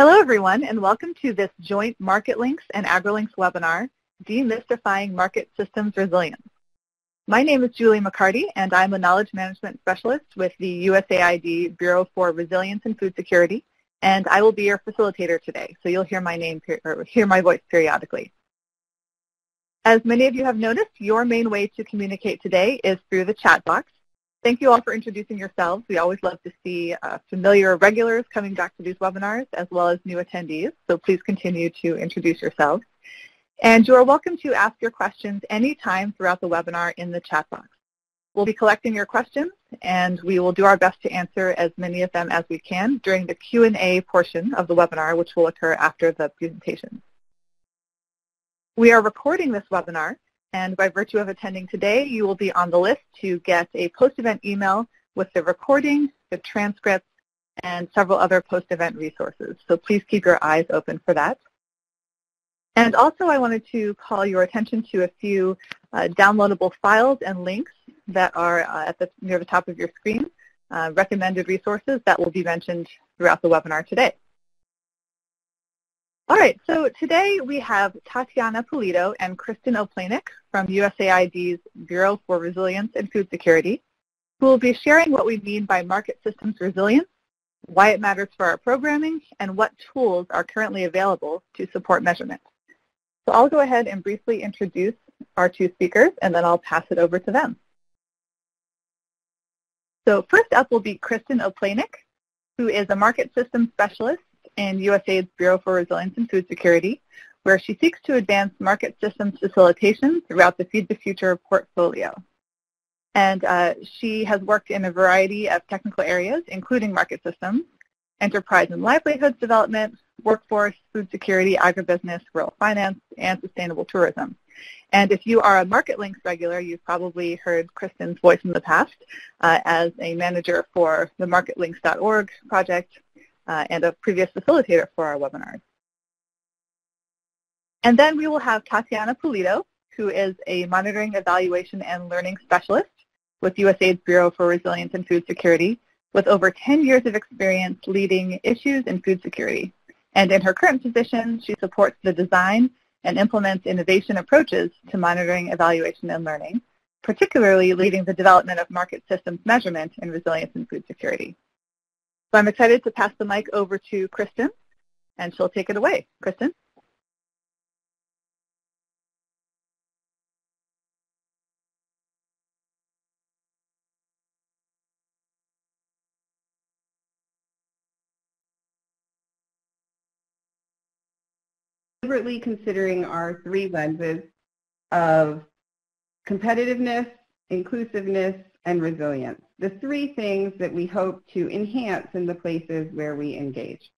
Hello, everyone, and welcome to this joint MarketLinks and AgriLinks webinar, Demystifying Market Systems Resilience. My name is Julie McCarty, and I'm a Knowledge Management Specialist with the USAID Bureau for Resilience and Food Security, and I will be your facilitator today, so you'll hear my name or hear my voice periodically. As many of you have noticed, your main way to communicate today is through the chat box, Thank you all for introducing yourselves. We always love to see uh, familiar regulars coming back to these webinars as well as new attendees, so please continue to introduce yourselves. And you are welcome to ask your questions anytime throughout the webinar in the chat box. We'll be collecting your questions and we will do our best to answer as many of them as we can during the Q&A portion of the webinar, which will occur after the presentation. We are recording this webinar and by virtue of attending today, you will be on the list to get a post-event email with the recording, the transcripts, and several other post-event resources. So please keep your eyes open for that. And also I wanted to call your attention to a few uh, downloadable files and links that are uh, at the, near the top of your screen, uh, recommended resources that will be mentioned throughout the webinar today. All right, so today we have Tatiana Pulido and Kristin O'Planick from USAID's Bureau for Resilience and Food Security, who will be sharing what we mean by market systems resilience, why it matters for our programming, and what tools are currently available to support measurement. So I'll go ahead and briefly introduce our two speakers, and then I'll pass it over to them. So first up will be Kristin O'Planick, who is a market systems specialist in USAID's Bureau for Resilience and Food Security, where she seeks to advance market systems facilitation throughout the Feed the Future portfolio. And uh, she has worked in a variety of technical areas, including market systems, enterprise and livelihoods development, workforce, food security, agribusiness, rural finance, and sustainable tourism. And if you are a MarketLinks regular, you've probably heard Kristin's voice in the past uh, as a manager for the marketlinks.org project uh, and a previous facilitator for our webinars. And then we will have Tatiana Pulido, who is a monitoring, evaluation, and learning specialist with USAID's Bureau for Resilience and Food Security, with over 10 years of experience leading issues in food security. And in her current position, she supports the design and implements innovation approaches to monitoring, evaluation, and learning, particularly leading the development of market systems measurement in resilience and food security. So I'm excited to pass the mic over to Kristin, and she'll take it away. Kristin? Deliberately considering our three lenses of competitiveness, inclusiveness, and resilience the three things that we hope to enhance in the places where we engage.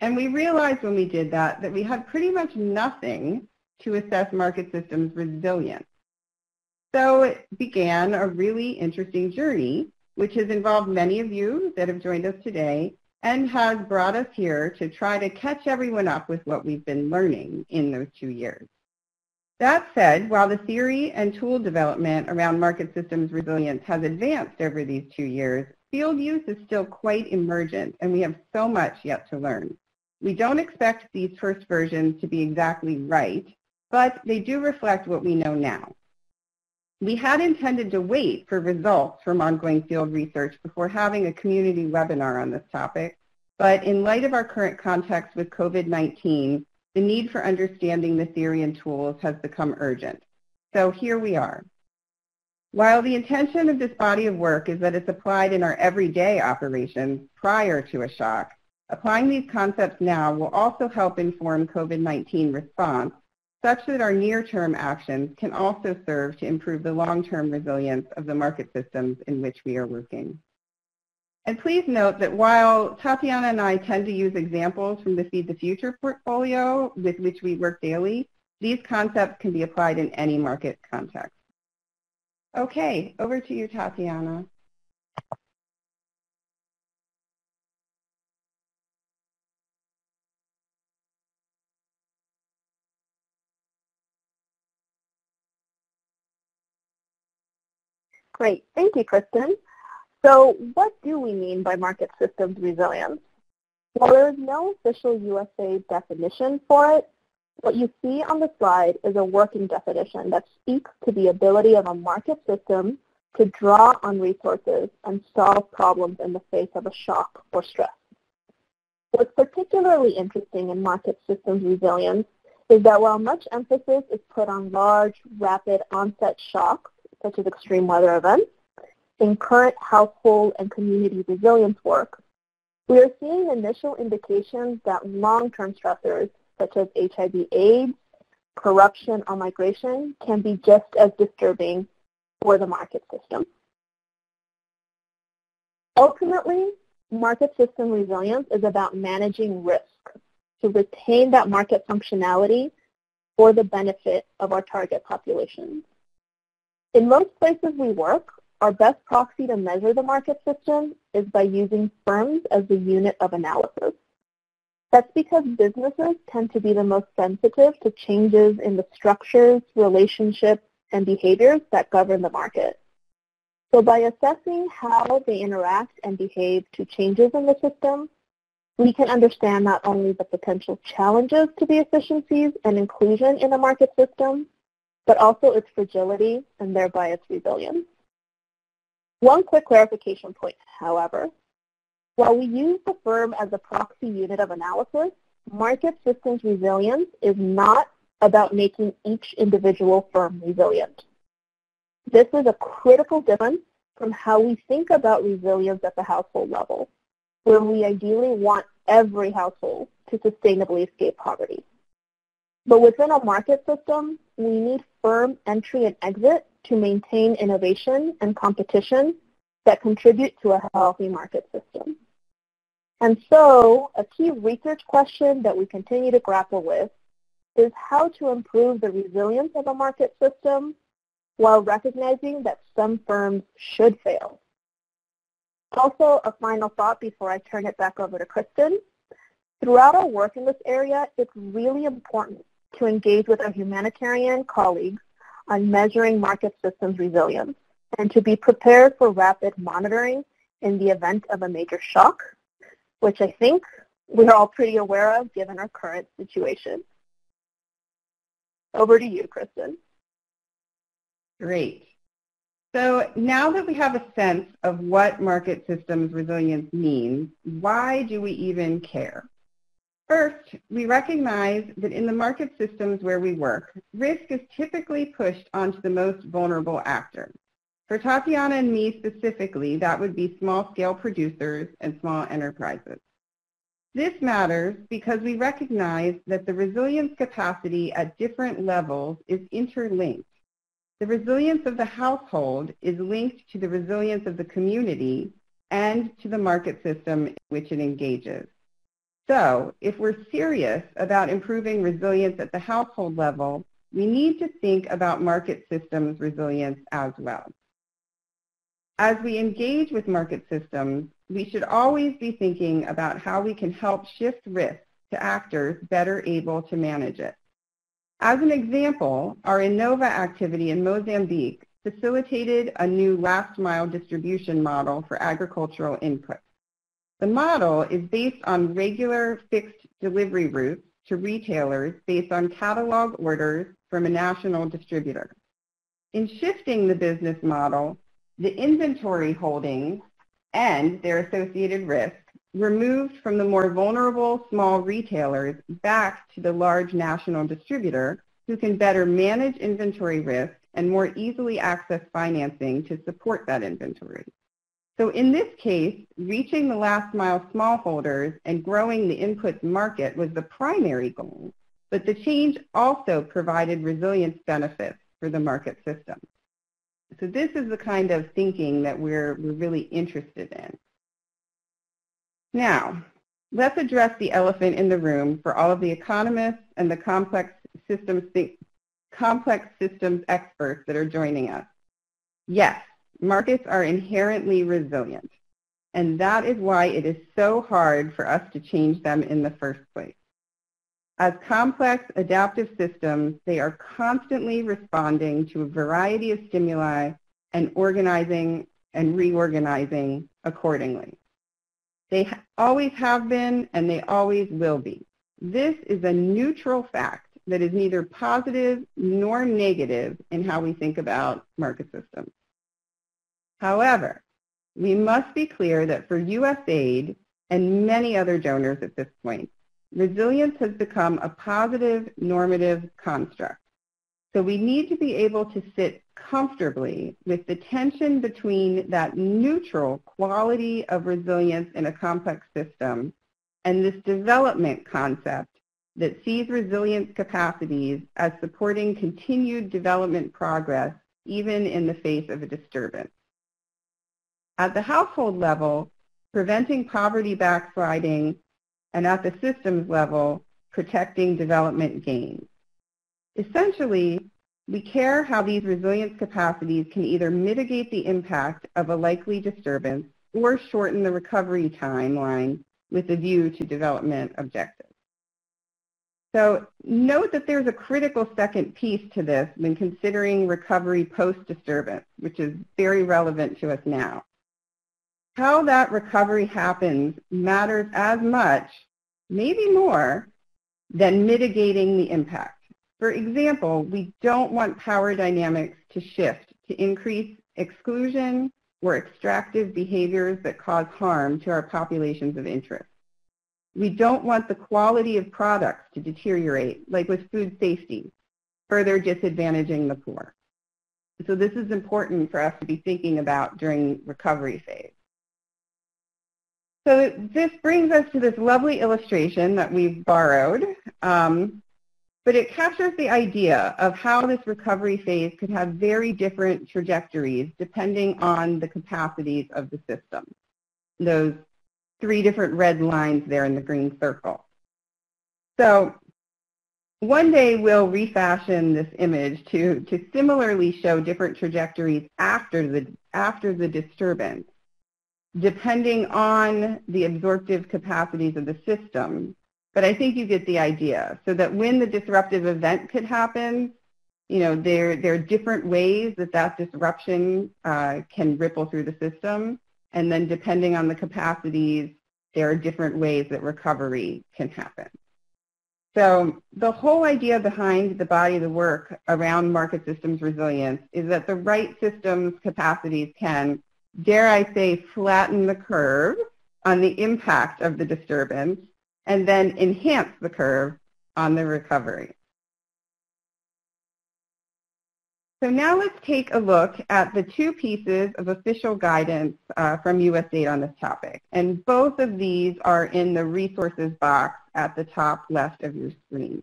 And we realized when we did that that we had pretty much nothing to assess market systems resilience. So it began a really interesting journey, which has involved many of you that have joined us today and has brought us here to try to catch everyone up with what we've been learning in those two years. That said, while the theory and tool development around market systems resilience has advanced over these two years, field use is still quite emergent and we have so much yet to learn. We don't expect these first versions to be exactly right, but they do reflect what we know now. We had intended to wait for results from ongoing field research before having a community webinar on this topic, but in light of our current context with COVID-19, the need for understanding the theory and tools has become urgent. So here we are. While the intention of this body of work is that it's applied in our everyday operations prior to a shock, applying these concepts now will also help inform COVID-19 response such that our near-term actions can also serve to improve the long-term resilience of the market systems in which we are working. And please note that while Tatiana and I tend to use examples from the Feed the Future portfolio with which we work daily, these concepts can be applied in any market context. Okay, over to you, Tatiana. Great. Thank you, Kristin. So what do we mean by market systems resilience? While there is no official USA definition for it, what you see on the slide is a working definition that speaks to the ability of a market system to draw on resources and solve problems in the face of a shock or stress. What's particularly interesting in market systems resilience is that while much emphasis is put on large, rapid onset shocks, such as extreme weather events, in current household and community resilience work, we are seeing initial indications that long-term stressors, such as HIV AIDS, corruption, or migration, can be just as disturbing for the market system. Ultimately, market system resilience is about managing risk to retain that market functionality for the benefit of our target populations. In most places we work, our best proxy to measure the market system is by using firms as the unit of analysis. That's because businesses tend to be the most sensitive to changes in the structures, relationships, and behaviors that govern the market. So by assessing how they interact and behave to changes in the system, we can understand not only the potential challenges to the efficiencies and inclusion in the market system, but also its fragility and thereby its resilience. One quick clarification point, however. While we use the firm as a proxy unit of analysis, market systems resilience is not about making each individual firm resilient. This is a critical difference from how we think about resilience at the household level, where we ideally want every household to sustainably escape poverty. But within a market system, we need firm entry and exit to maintain innovation and competition that contribute to a healthy market system. And so a key research question that we continue to grapple with is how to improve the resilience of a market system while recognizing that some firms should fail. Also, a final thought before I turn it back over to Kristin. Throughout our work in this area, it's really important to engage with our humanitarian colleagues on measuring market systems resilience and to be prepared for rapid monitoring in the event of a major shock, which I think we're all pretty aware of given our current situation. Over to you, Kristin. Great. So now that we have a sense of what market systems resilience means, why do we even care? First, we recognize that in the market systems where we work, risk is typically pushed onto the most vulnerable actors. For Tatiana and me specifically, that would be small-scale producers and small enterprises. This matters because we recognize that the resilience capacity at different levels is interlinked. The resilience of the household is linked to the resilience of the community and to the market system which it engages. So if we're serious about improving resilience at the household level, we need to think about market systems resilience as well. As we engage with market systems, we should always be thinking about how we can help shift risk to actors better able to manage it. As an example, our Inova activity in Mozambique facilitated a new last mile distribution model for agricultural inputs. The model is based on regular fixed delivery routes to retailers based on catalog orders from a national distributor. In shifting the business model, the inventory holdings and their associated risk were moved from the more vulnerable small retailers back to the large national distributor who can better manage inventory risk and more easily access financing to support that inventory. So in this case, reaching the last mile smallholders and growing the inputs market was the primary goal, but the change also provided resilience benefits for the market system. So this is the kind of thinking that we're, we're really interested in. Now, let's address the elephant in the room for all of the economists and the complex systems, complex systems experts that are joining us. Yes, Markets are inherently resilient, and that is why it is so hard for us to change them in the first place. As complex adaptive systems, they are constantly responding to a variety of stimuli and organizing and reorganizing accordingly. They always have been and they always will be. This is a neutral fact that is neither positive nor negative in how we think about market systems. However, we must be clear that for USAID and many other donors at this point, resilience has become a positive normative construct. So we need to be able to sit comfortably with the tension between that neutral quality of resilience in a complex system and this development concept that sees resilience capacities as supporting continued development progress even in the face of a disturbance. At the household level, preventing poverty backsliding, and at the systems level, protecting development gains. Essentially, we care how these resilience capacities can either mitigate the impact of a likely disturbance or shorten the recovery timeline with a view to development objectives. So note that there's a critical second piece to this when considering recovery post-disturbance, which is very relevant to us now. How that recovery happens matters as much, maybe more, than mitigating the impact. For example, we don't want power dynamics to shift to increase exclusion or extractive behaviors that cause harm to our populations of interest. We don't want the quality of products to deteriorate, like with food safety, further disadvantaging the poor. So this is important for us to be thinking about during recovery phase. So this brings us to this lovely illustration that we've borrowed. Um, but it captures the idea of how this recovery phase could have very different trajectories depending on the capacities of the system. Those three different red lines there in the green circle. So one day we'll refashion this image to, to similarly show different trajectories after the, after the disturbance, depending on the absorptive capacities of the system but I think you get the idea. So that when the disruptive event could happen, you know, there, there are different ways that that disruption uh, can ripple through the system. And then depending on the capacities, there are different ways that recovery can happen. So the whole idea behind the body of the work around market systems resilience is that the right systems capacities can, dare I say, flatten the curve on the impact of the disturbance and then enhance the curve on the recovery. So now let's take a look at the two pieces of official guidance uh, from USAID on this topic. And both of these are in the resources box at the top left of your screen.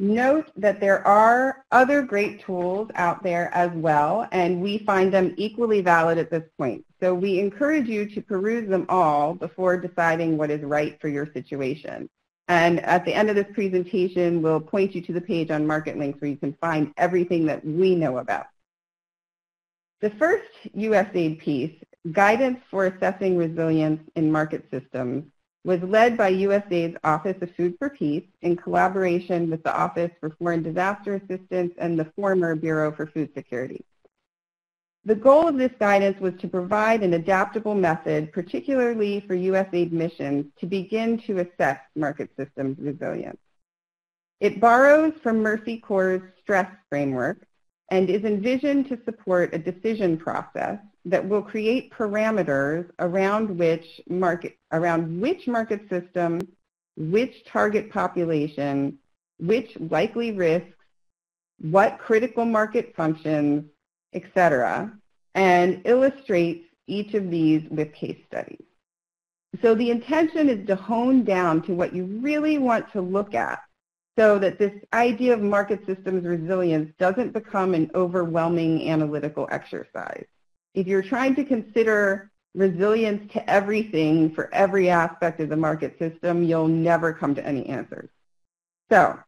Note that there are other great tools out there as well, and we find them equally valid at this point. So we encourage you to peruse them all before deciding what is right for your situation. And at the end of this presentation, we'll point you to the page on Market Links where you can find everything that we know about. The first USAID piece, Guidance for Assessing Resilience in Market Systems, was led by USAID's Office of Food for Peace in collaboration with the Office for Foreign Disaster Assistance and the former Bureau for Food Security. The goal of this guidance was to provide an adaptable method, particularly for USAID missions, to begin to assess market systems resilience. It borrows from Mercy Corps' stress framework and is envisioned to support a decision process that will create parameters around which market, around which market system, which target population, which likely risks, what critical market functions, etc., and illustrates each of these with case studies. So the intention is to hone down to what you really want to look at so that this idea of market systems resilience doesn't become an overwhelming analytical exercise if you're trying to consider resilience to everything for every aspect of the market system, you'll never come to any answers. So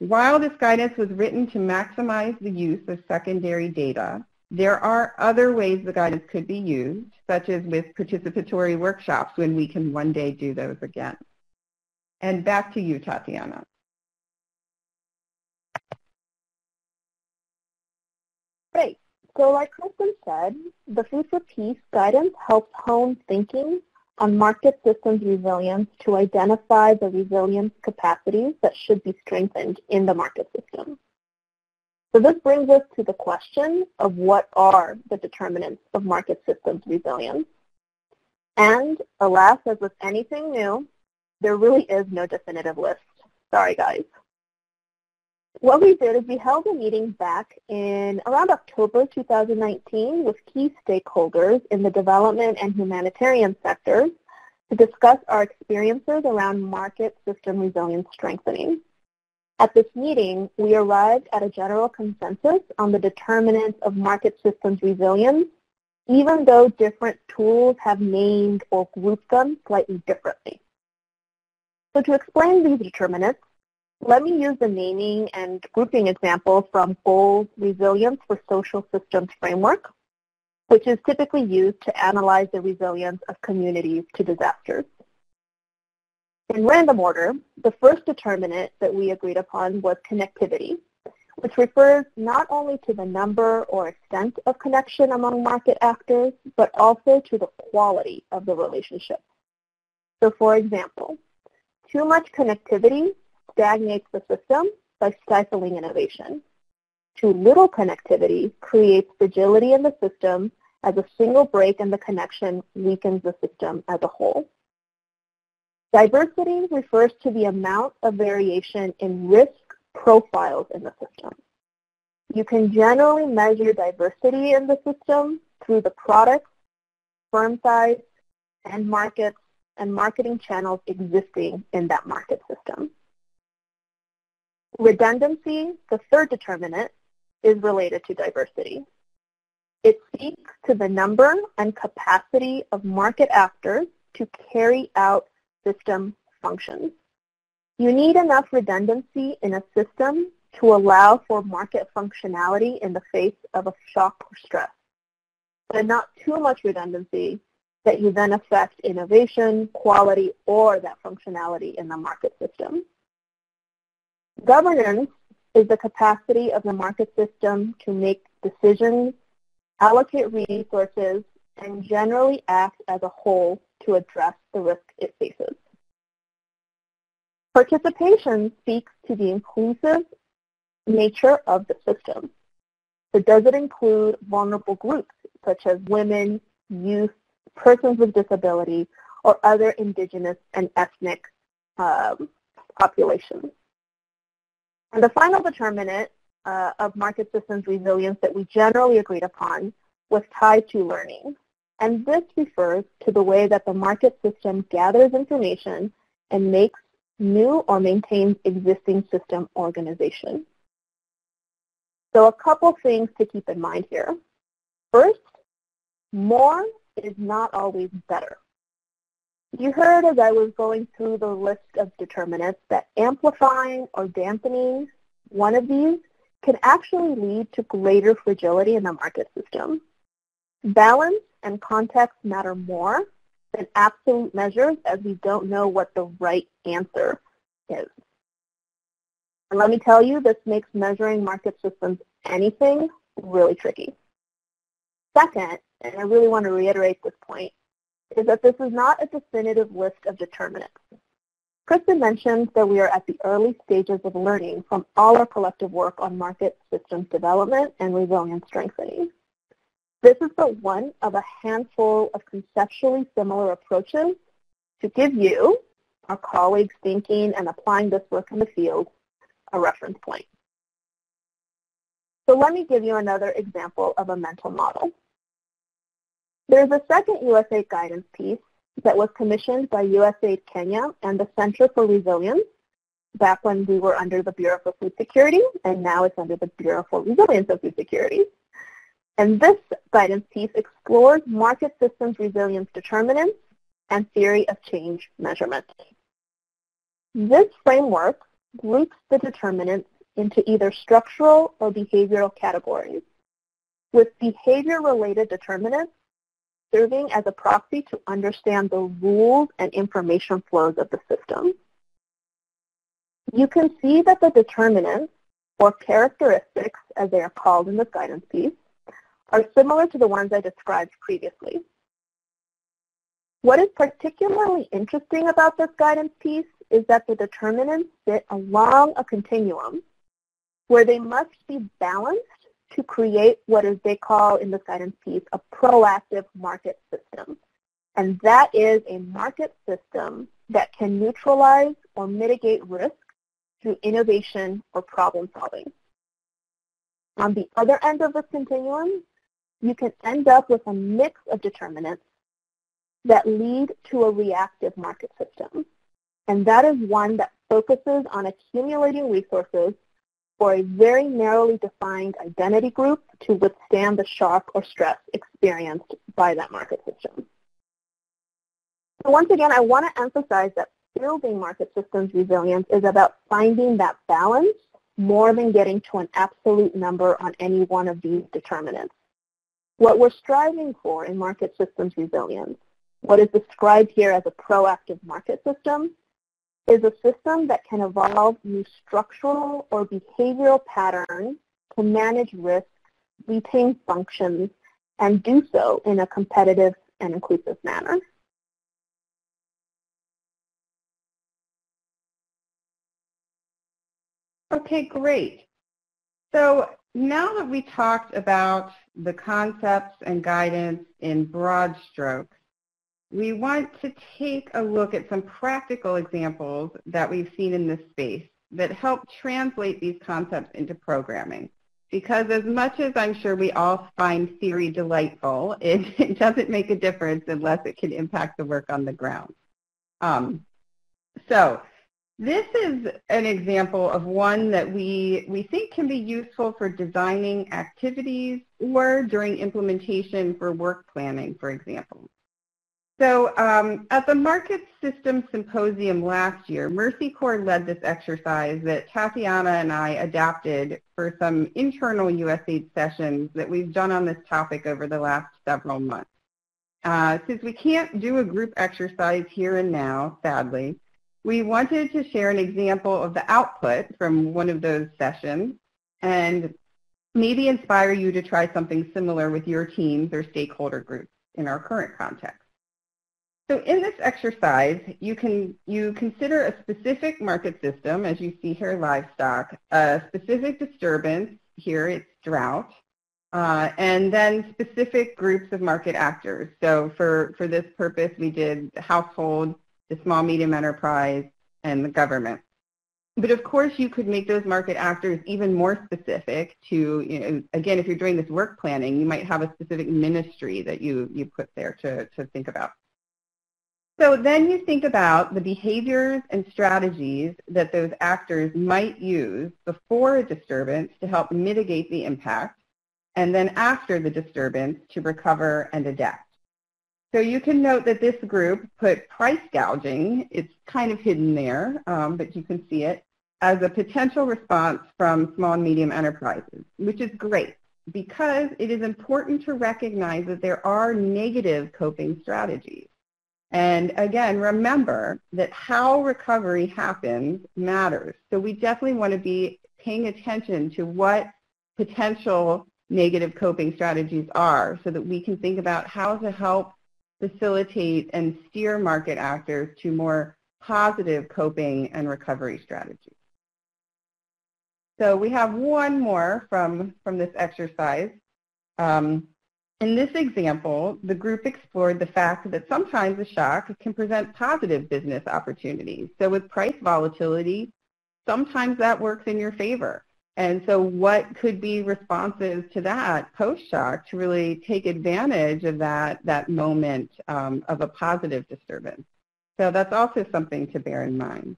while this guidance was written to maximize the use of secondary data, there are other ways the guidance could be used, such as with participatory workshops when we can one day do those again. And back to you, Tatiana. Great. So like Kristin said, the Food for Peace guidance helps hone thinking on market systems resilience to identify the resilience capacities that should be strengthened in the market system. So this brings us to the question of what are the determinants of market systems resilience. And alas, as with anything new, there really is no definitive list. Sorry, guys. What we did is we held a meeting back in around October 2019 with key stakeholders in the development and humanitarian sectors to discuss our experiences around market system resilience strengthening. At this meeting, we arrived at a general consensus on the determinants of market systems resilience, even though different tools have named or grouped them slightly differently. So to explain these determinants, let me use the naming and grouping example from GOAL's Resilience for Social Systems Framework, which is typically used to analyze the resilience of communities to disasters. In random order, the first determinant that we agreed upon was connectivity, which refers not only to the number or extent of connection among market actors, but also to the quality of the relationship. So for example, too much connectivity stagnates the system by stifling innovation. Too little connectivity creates fragility in the system as a single break in the connection weakens the system as a whole. Diversity refers to the amount of variation in risk profiles in the system. You can generally measure diversity in the system through the products, firm size, and markets and marketing channels existing in that market system. Redundancy, the third determinant, is related to diversity. It speaks to the number and capacity of market actors to carry out system functions. You need enough redundancy in a system to allow for market functionality in the face of a shock or stress, but not too much redundancy that you then affect innovation, quality, or that functionality in the market system. Governance is the capacity of the market system to make decisions, allocate resources, and generally act as a whole to address the risk it faces. Participation speaks to the inclusive nature of the system. So does it include vulnerable groups such as women, youth, persons with disability, or other indigenous and ethnic um, populations? And the final determinant uh, of market systems resilience that we generally agreed upon was tied to learning. And this refers to the way that the market system gathers information and makes new or maintains existing system organization. So a couple things to keep in mind here. First, more is not always better. You heard as I was going through the list of determinants that amplifying or dampening one of these can actually lead to greater fragility in the market system. Balance and context matter more than absolute measures as we don't know what the right answer is. And let me tell you, this makes measuring market systems anything really tricky. Second, and I really want to reiterate this point, is that this is not a definitive list of determinants. Kristin mentioned that we are at the early stages of learning from all our collective work on market systems development and resilience strengthening. This is but one of a handful of conceptually similar approaches to give you, our colleagues thinking and applying this work in the field, a reference point. So let me give you another example of a mental model. There's a second USAID guidance piece that was commissioned by USAID Kenya and the Center for Resilience back when we were under the Bureau for Food Security, and now it's under the Bureau for Resilience of Food Security. And this guidance piece explores market systems resilience determinants and theory of change measurement. This framework groups the determinants into either structural or behavioral categories, with behavior-related determinants serving as a proxy to understand the rules and information flows of the system. You can see that the determinants, or characteristics as they are called in this guidance piece, are similar to the ones I described previously. What is particularly interesting about this guidance piece is that the determinants sit along a continuum where they must be balanced to create what is they call in this guidance piece a proactive market system. And that is a market system that can neutralize or mitigate risk through innovation or problem solving. On the other end of this continuum, you can end up with a mix of determinants that lead to a reactive market system. And that is one that focuses on accumulating resources for a very narrowly defined identity group to withstand the shock or stress experienced by that market system. So once again, I want to emphasize that building market systems resilience is about finding that balance more than getting to an absolute number on any one of these determinants. What we're striving for in market systems resilience, what is described here as a proactive market system, is a system that can evolve new structural or behavioral patterns to manage risk, retain functions, and do so in a competitive and inclusive manner. Okay, great. So now that we talked about the concepts and guidance in broad strokes, we want to take a look at some practical examples that we've seen in this space that help translate these concepts into programming. Because as much as I'm sure we all find theory delightful, it, it doesn't make a difference unless it can impact the work on the ground. Um, so this is an example of one that we, we think can be useful for designing activities or during implementation for work planning, for example. So um, at the Market System Symposium last year, Mercy Corps led this exercise that Tatiana and I adapted for some internal USAID sessions that we've done on this topic over the last several months. Uh, since we can't do a group exercise here and now, sadly, we wanted to share an example of the output from one of those sessions and maybe inspire you to try something similar with your teams or stakeholder groups in our current context. So in this exercise, you can you consider a specific market system, as you see here, livestock, a specific disturbance, here it's drought, uh, and then specific groups of market actors. So for, for this purpose, we did household, the small medium enterprise, and the government. But of course, you could make those market actors even more specific to, you know, again, if you're doing this work planning, you might have a specific ministry that you, you put there to, to think about. So then you think about the behaviors and strategies that those actors might use before a disturbance to help mitigate the impact, and then after the disturbance to recover and adapt. So you can note that this group put price gouging, it's kind of hidden there, um, but you can see it, as a potential response from small and medium enterprises, which is great because it is important to recognize that there are negative coping strategies. And again, remember that how recovery happens matters. So we definitely want to be paying attention to what potential negative coping strategies are so that we can think about how to help facilitate and steer market actors to more positive coping and recovery strategies. So we have one more from, from this exercise. Um, in this example, the group explored the fact that sometimes a shock can present positive business opportunities. So with price volatility, sometimes that works in your favor. And so what could be responses to that post-shock to really take advantage of that, that moment um, of a positive disturbance? So that's also something to bear in mind.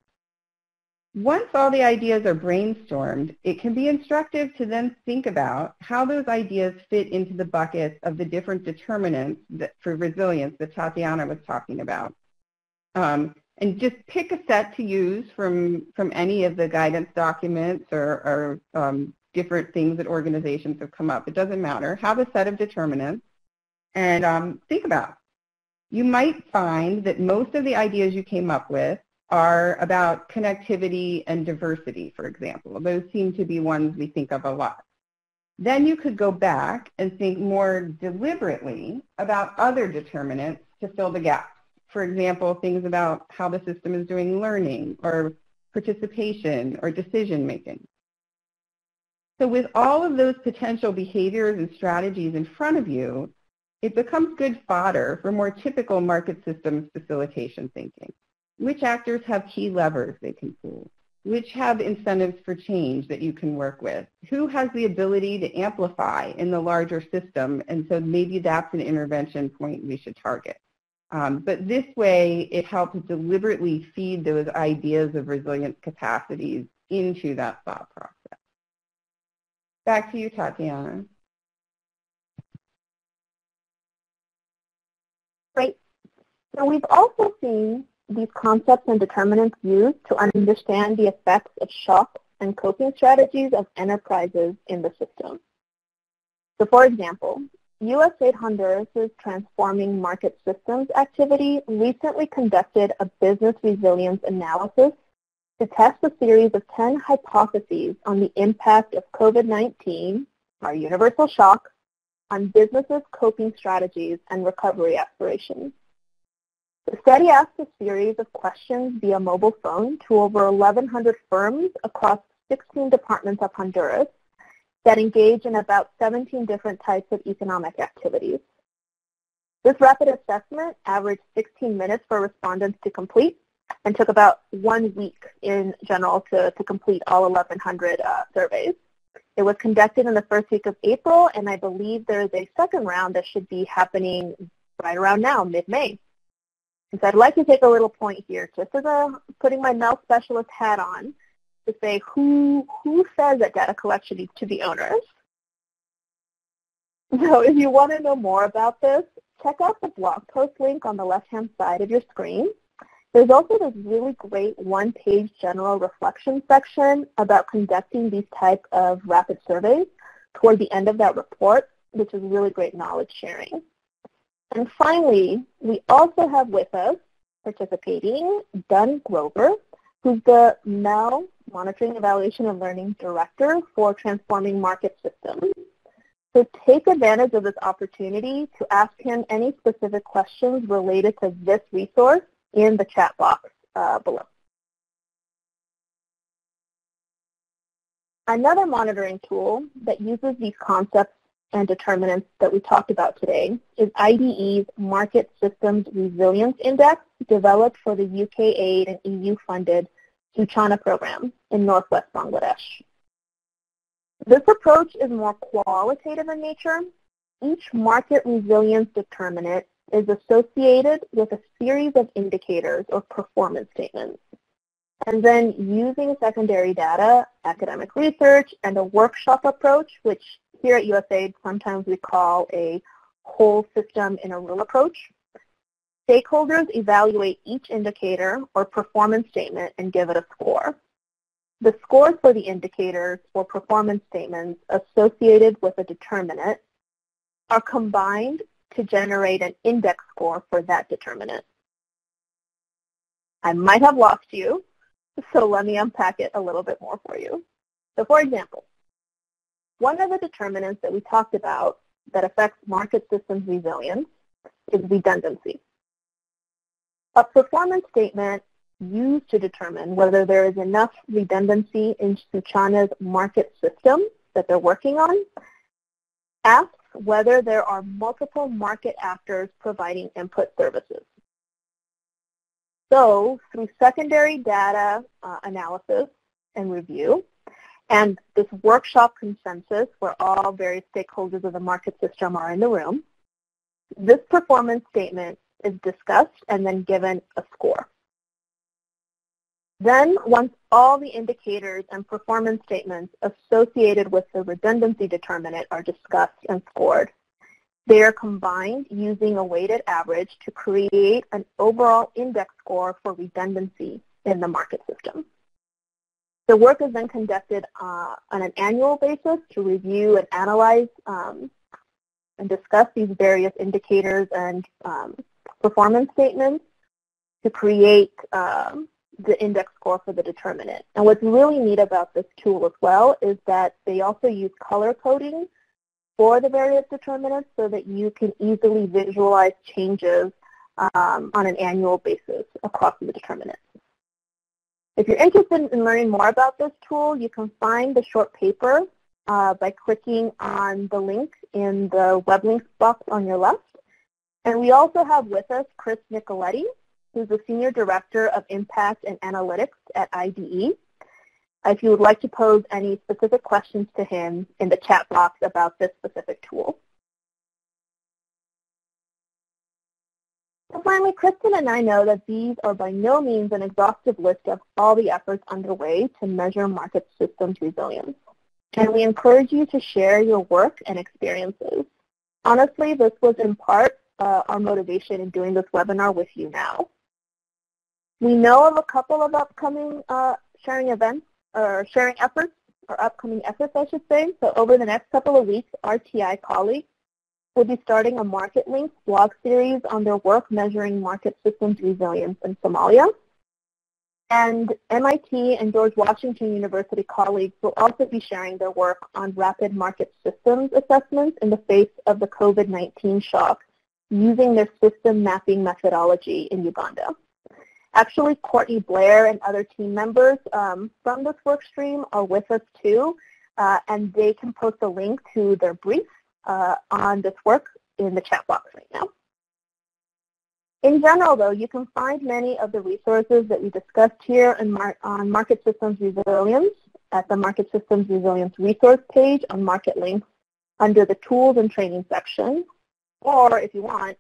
Once all the ideas are brainstormed, it can be instructive to then think about how those ideas fit into the buckets of the different determinants that, for resilience that Tatiana was talking about. Um, and just pick a set to use from, from any of the guidance documents or, or um, different things that organizations have come up. It doesn't matter. Have a set of determinants and um, think about. You might find that most of the ideas you came up with are about connectivity and diversity, for example. Those seem to be ones we think of a lot. Then you could go back and think more deliberately about other determinants to fill the gaps For example, things about how the system is doing learning or participation or decision making. So with all of those potential behaviors and strategies in front of you, it becomes good fodder for more typical market systems facilitation thinking. Which actors have key levers they can pull? Which have incentives for change that you can work with? Who has the ability to amplify in the larger system? And so maybe that's an intervention point we should target. Um, but this way, it helps deliberately feed those ideas of resilience capacities into that thought process. Back to you, Tatiana. Great. So we've also seen these concepts and determinants used to understand the effects of shock and coping strategies of enterprises in the system. So for example, USAID Honduras' Transforming Market Systems activity recently conducted a business resilience analysis to test a series of 10 hypotheses on the impact of COVID-19, our universal shock, on businesses' coping strategies and recovery aspirations. The study asked a series of questions via mobile phone to over 1,100 firms across 16 departments of Honduras that engage in about 17 different types of economic activities. This rapid assessment averaged 16 minutes for respondents to complete and took about one week in general to, to complete all 1,100 uh, surveys. It was conducted in the first week of April, and I believe there is a second round that should be happening right around now, mid-May. And so I'd like to take a little point here, just as a putting my MEL specialist hat on, to say who who says that data collection needs to be owners. So if you want to know more about this, check out the blog post link on the left-hand side of your screen. There's also this really great one-page general reflection section about conducting these type of rapid surveys toward the end of that report, which is really great knowledge sharing. And finally, we also have with us participating Dunn Grover, who's the MEL Monitoring, Evaluation, and Learning Director for Transforming Market Systems. So take advantage of this opportunity to ask him any specific questions related to this resource in the chat box uh, below. Another monitoring tool that uses these concepts and determinants that we talked about today is IDE's Market Systems Resilience Index developed for the UK aid and EU-funded Suchana program in northwest Bangladesh. This approach is more qualitative in nature. Each market resilience determinant is associated with a series of indicators or performance statements. And then using secondary data, academic research, and a workshop approach, which here at USAID sometimes we call a whole system in a room approach, stakeholders evaluate each indicator or performance statement and give it a score. The scores for the indicators or performance statements associated with a determinant are combined to generate an index score for that determinant. I might have lost you, so let me unpack it a little bit more for you. So for example, one of the determinants that we talked about that affects market systems resilience is redundancy. A performance statement used to determine whether there is enough redundancy in Suchana's market system that they're working on asks whether there are multiple market actors providing input services. So through secondary data uh, analysis and review, and this workshop consensus where all various stakeholders of the market system are in the room, this performance statement is discussed and then given a score. Then once all the indicators and performance statements associated with the redundancy determinant are discussed and scored, they are combined using a weighted average to create an overall index score for redundancy in the market system. The work is then conducted uh, on an annual basis to review and analyze um, and discuss these various indicators and um, performance statements to create um, the index score for the determinant. And what's really neat about this tool as well is that they also use color coding for the various determinants so that you can easily visualize changes um, on an annual basis across the determinants. If you're interested in learning more about this tool, you can find the short paper uh, by clicking on the link in the web links box on your left. And we also have with us Chris Nicoletti, who's the Senior Director of Impact and Analytics at IDE. If you would like to pose any specific questions to him in the chat box about this specific tool. So finally, Kristin and I know that these are by no means an exhaustive list of all the efforts underway to measure market systems resilience. And we encourage you to share your work and experiences. Honestly, this was in part uh, our motivation in doing this webinar with you now. We know of a couple of upcoming uh, sharing events or sharing efforts or upcoming efforts, I should say. So over the next couple of weeks, RTI colleagues will be starting a Marketlinks blog series on their work measuring market systems resilience in Somalia. And MIT and George Washington University colleagues will also be sharing their work on rapid market systems assessments in the face of the COVID-19 shock using their system mapping methodology in Uganda. Actually, Courtney Blair and other team members um, from this work stream are with us too, uh, and they can post a link to their brief uh, on this work in the chat box right now. In general, though, you can find many of the resources that we discussed here mar on Market Systems Resilience at the Market Systems Resilience resource page on Marketlinks under the Tools and Training section. Or if you want,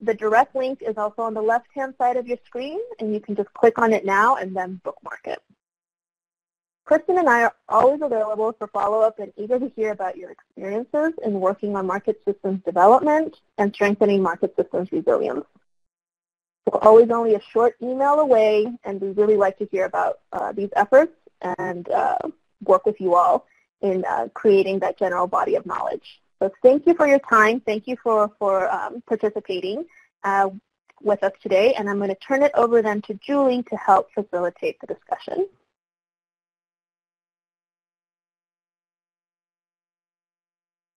the direct link is also on the left-hand side of your screen, and you can just click on it now and then bookmark it. Kristin and I are always available for follow-up and eager to hear about your experiences in working on market systems development and strengthening market systems resilience. We're always only a short email away, and we really like to hear about uh, these efforts and uh, work with you all in uh, creating that general body of knowledge. So thank you for your time. Thank you for, for um, participating uh, with us today, and I'm going to turn it over then to Julie to help facilitate the discussion.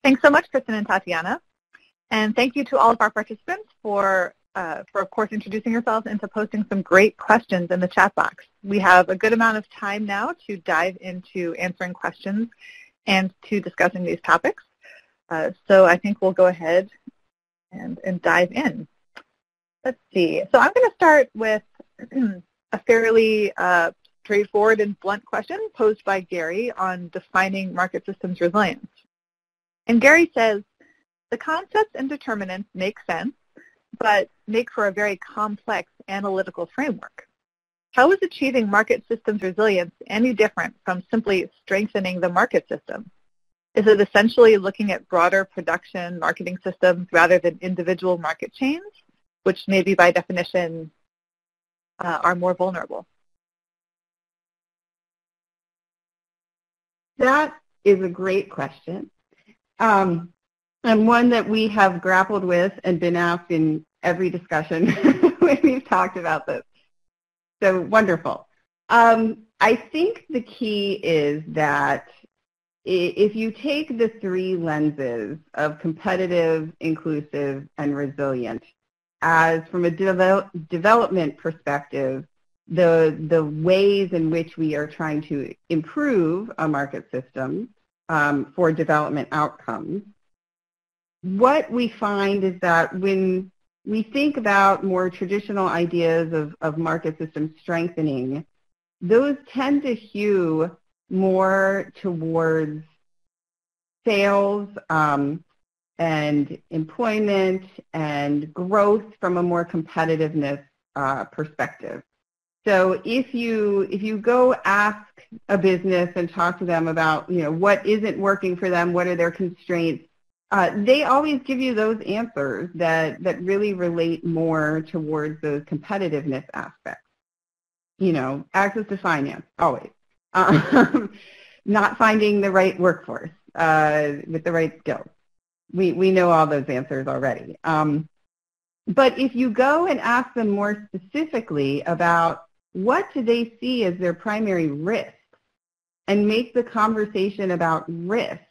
Thanks so much, Kristin and Tatiana. And thank you to all of our participants for uh, for, of course, introducing yourselves and to posting some great questions in the chat box. We have a good amount of time now to dive into answering questions and to discussing these topics. Uh, so I think we'll go ahead and, and dive in. Let's see. So I'm going to start with a fairly uh, straightforward and blunt question posed by Gary on defining market systems resilience. And Gary says, the concepts and determinants make sense, but make for a very complex analytical framework. How is achieving market systems resilience any different from simply strengthening the market system? Is it essentially looking at broader production marketing systems rather than individual market chains, which maybe by definition uh, are more vulnerable? That is a great question. Um, and one that we have grappled with and been asked in every discussion when we've talked about this. So wonderful. Um, I think the key is that if you take the three lenses of competitive, inclusive, and resilient, as from a de development perspective, the, the ways in which we are trying to improve a market system um, for development outcomes, what we find is that when we think about more traditional ideas of, of market system strengthening, those tend to hew more towards sales um, and employment and growth from a more competitiveness uh, perspective. So if you if you go ask a business and talk to them about you know what isn't working for them, what are their constraints, uh, they always give you those answers that that really relate more towards those competitiveness aspects. You know, access to finance, always. Um, not finding the right workforce uh, with the right skills. We, we know all those answers already. Um, but if you go and ask them more specifically about what do they see as their primary risk and make the conversation about risk,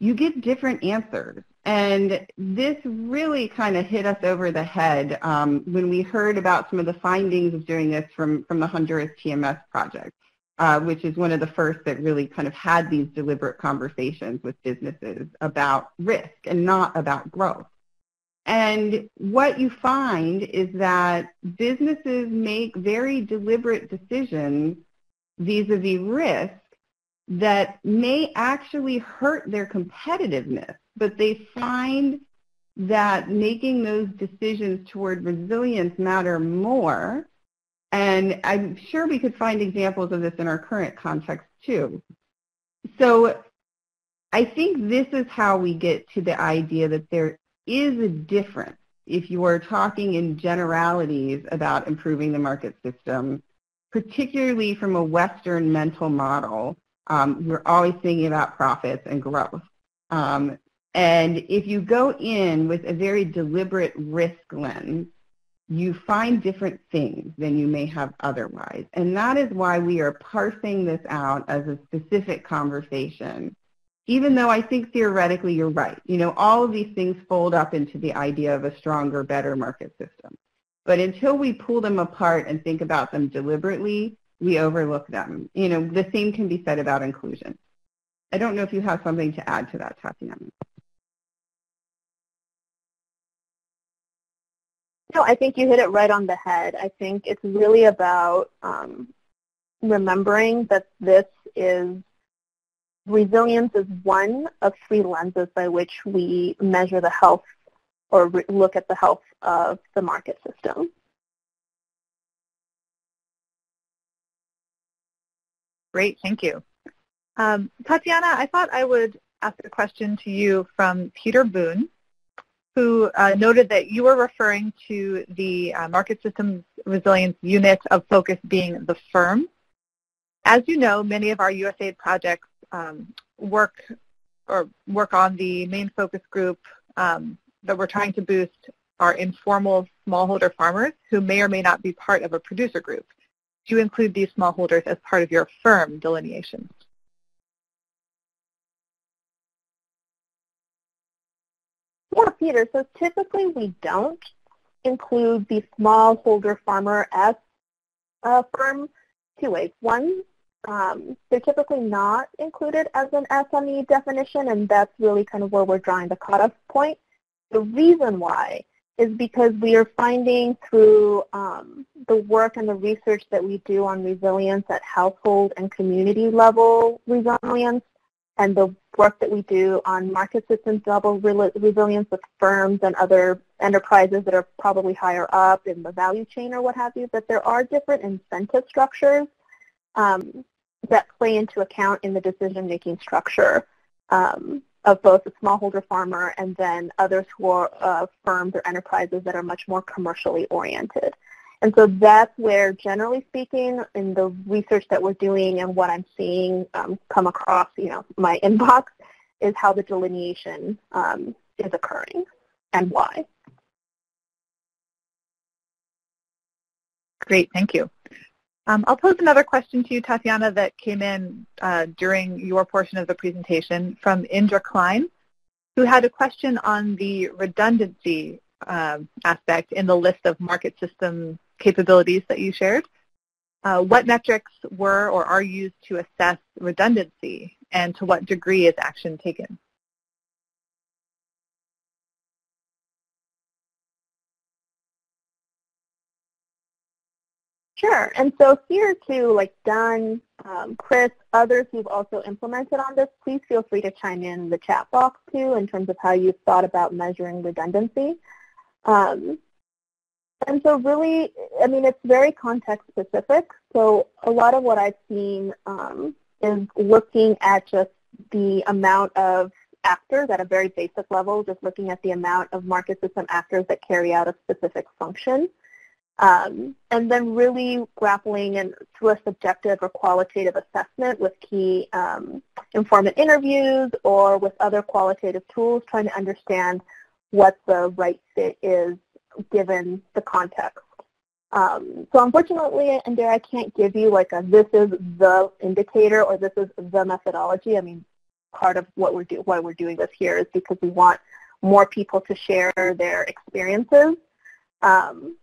you get different answers. And this really kind of hit us over the head um, when we heard about some of the findings of doing this from, from the Honduras TMS project, uh, which is one of the first that really kind of had these deliberate conversations with businesses about risk and not about growth. And what you find is that businesses make very deliberate decisions vis-a-vis risk that may actually hurt their competitiveness, but they find that making those decisions toward resilience matter more. And I'm sure we could find examples of this in our current context too. So I think this is how we get to the idea that there is a difference if you are talking in generalities about improving the market system, particularly from a Western mental model. Um, we're always thinking about profits and growth. Um, and if you go in with a very deliberate risk lens, you find different things than you may have otherwise. And that is why we are parsing this out as a specific conversation even though I think theoretically you're right. You know, all of these things fold up into the idea of a stronger, better market system. But until we pull them apart and think about them deliberately, we overlook them. You know, the same can be said about inclusion. I don't know if you have something to add to that, Tatiana. No, I think you hit it right on the head. I think it's really about um, remembering that this is resilience is one of three lenses by which we measure the health or look at the health of the market system. Great, thank you. Um, Tatiana, I thought I would ask a question to you from Peter Boone, who uh, noted that you were referring to the uh, Market Systems Resilience Unit of Focus being the firm. As you know, many of our USAID projects um, work or work on the main focus group um, that we're trying to boost are informal smallholder farmers who may or may not be part of a producer group. Do you include these smallholders as part of your firm delineation? Yeah, Peter, so typically we don't include the smallholder farmer as a firm two ways. One, um, they're typically not included as an SME definition, and that's really kind of where we're drawing the cutoff point. The reason why is because we are finding through um, the work and the research that we do on resilience at household and community level resilience, and the work that we do on market systems level resilience with firms and other enterprises that are probably higher up in the value chain or what have you, that there are different incentive structures um, that play into account in the decision-making structure um, of both the smallholder farmer and then others who are uh, firms or enterprises that are much more commercially oriented. And so that's where, generally speaking, in the research that we're doing and what I'm seeing um, come across, you know, my inbox, is how the delineation um, is occurring and why. Great, thank you. Um, I'll pose another question to you, Tatiana, that came in uh, during your portion of the presentation from Indra Klein, who had a question on the redundancy uh, aspect in the list of market system capabilities that you shared. Uh, what metrics were or are used to assess redundancy, and to what degree is action taken? Sure. And so here too, like Don, um, Chris, others who've also implemented on this, please feel free to chime in the chat box too in terms of how you've thought about measuring redundancy. Um, and so really, I mean, it's very context specific. So a lot of what I've seen um, is looking at just the amount of actors at a very basic level, just looking at the amount of market system actors that carry out a specific function. Um, and then really grappling and through a subjective or qualitative assessment with key um, informant interviews or with other qualitative tools, trying to understand what the right fit is given the context. Um, so unfortunately, Indira, I can't give you like a this is the indicator or this is the methodology. I mean, part of what we're do why we're doing this here is because we want more people to share their experiences. Um,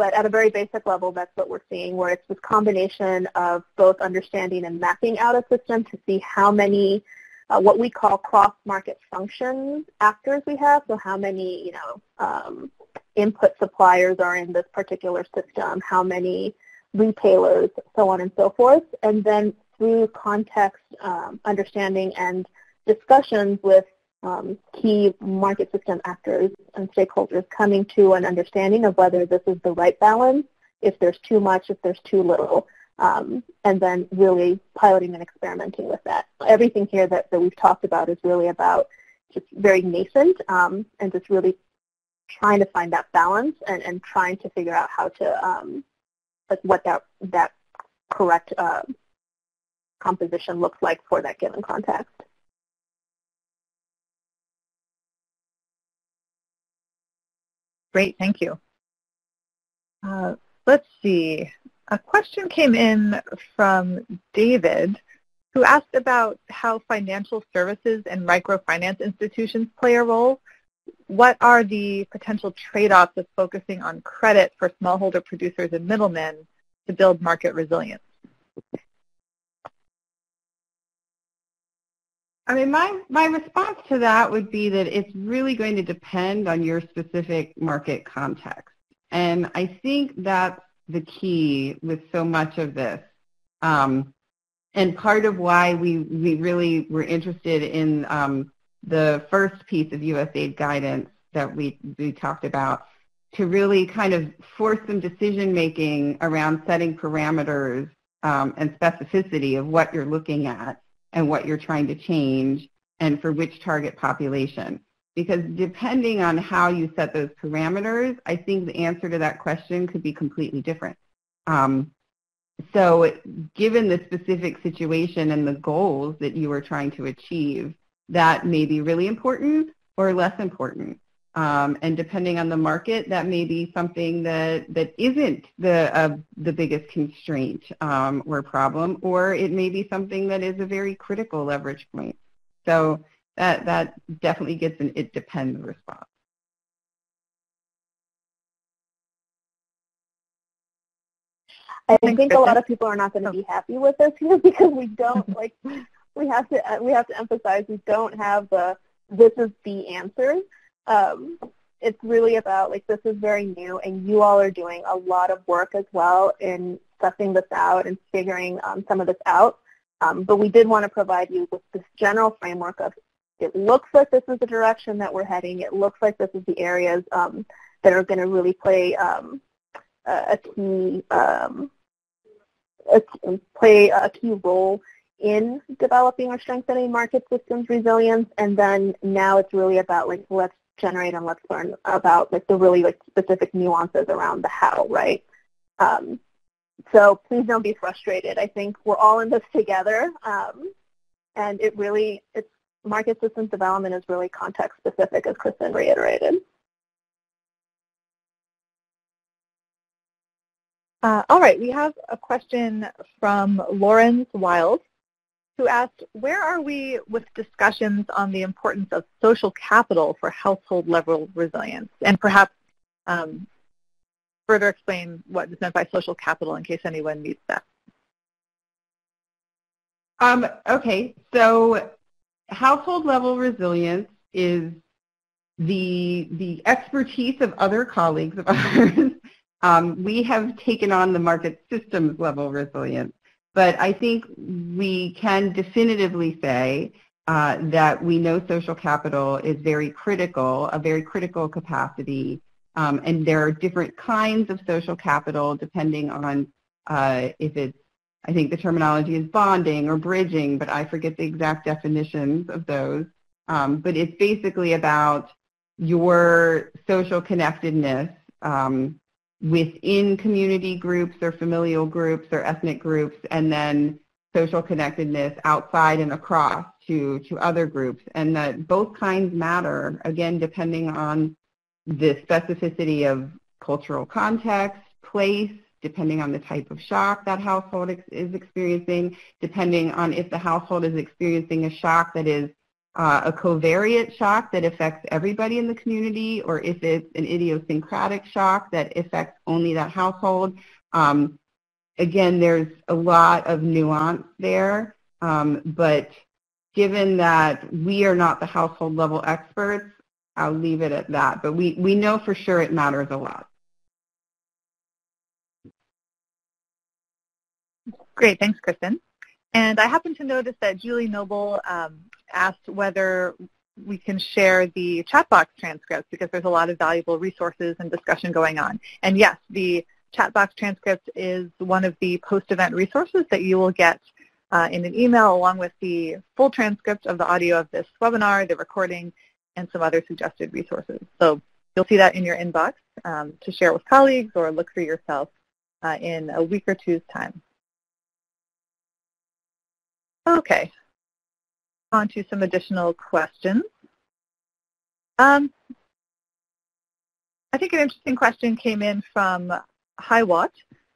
but at a very basic level, that's what we're seeing, where it's this combination of both understanding and mapping out a system to see how many, uh, what we call cross-market function actors we have, so how many, you know, um, input suppliers are in this particular system, how many retailers, so on and so forth, and then through context um, understanding and discussions with um, key market system actors and stakeholders coming to an understanding of whether this is the right balance, if there's too much, if there's too little, um, and then really piloting and experimenting with that. Everything here that, that we've talked about is really about just very nascent um, and just really trying to find that balance and, and trying to figure out how to, um, like what that, that correct uh, composition looks like for that given context. Great, thank you. Uh, let's see. A question came in from David who asked about how financial services and microfinance institutions play a role. What are the potential trade-offs of focusing on credit for smallholder producers and middlemen to build market resilience? I mean, my, my response to that would be that it's really going to depend on your specific market context. And I think that's the key with so much of this. Um, and part of why we, we really were interested in um, the first piece of USAID guidance that we, we talked about to really kind of force some decision making around setting parameters um, and specificity of what you're looking at and what you're trying to change and for which target population. Because depending on how you set those parameters, I think the answer to that question could be completely different. Um, so given the specific situation and the goals that you are trying to achieve, that may be really important or less important. Um, and depending on the market, that may be something that, that isn't the, uh, the biggest constraint um, or problem, or it may be something that is a very critical leverage point. So that, that definitely gets an it depends response. I think a lot of people are not going to be happy with us here because we don't like we have to we have to emphasize we don't have the this is the answer um, it's really about like this is very new and you all are doing a lot of work as well in sussing this out and figuring um, some of this out. Um, but we did want to provide you with this general framework of it looks like this is the direction that we're heading. It looks like this is the areas um, that are going to really play um, a, key um, a, play a key role in developing or strengthening market systems resilience. And then now it's really about like let's generate and let's learn about like the really like specific nuances around the how, right? Um, so please don't be frustrated. I think we're all in this together, um, and it really it's market systems development is really context specific, as Kristin reiterated. Uh, all right, we have a question from Lawrence Wild who asked, where are we with discussions on the importance of social capital for household level resilience? And perhaps um, further explain what is meant by social capital in case anyone needs that. Um, okay, so household level resilience is the, the expertise of other colleagues of ours. um, we have taken on the market systems level resilience. But I think we can definitively say uh, that we know social capital is very critical, a very critical capacity, um, and there are different kinds of social capital depending on uh, if it's, I think the terminology is bonding or bridging, but I forget the exact definitions of those. Um, but it's basically about your social connectedness um, within community groups or familial groups or ethnic groups and then social connectedness outside and across to, to other groups. And that both kinds matter again depending on the specificity of cultural context, place, depending on the type of shock that household is experiencing, depending on if the household is experiencing a shock that is uh, a covariate shock that affects everybody in the community or if it's an idiosyncratic shock that affects only that household. Um, again, there's a lot of nuance there, um, but given that we are not the household level experts, I'll leave it at that. But we, we know for sure it matters a lot. Great, thanks, Kristin. And I happen to notice that Julie Noble um, asked whether we can share the chat box transcripts because there's a lot of valuable resources and discussion going on. And yes, the chat box transcript is one of the post-event resources that you will get uh, in an email along with the full transcript of the audio of this webinar, the recording, and some other suggested resources. So you'll see that in your inbox um, to share with colleagues or look for yourself uh, in a week or two's time. Okay, on to some additional questions. Um, I think an interesting question came in from Highwatt,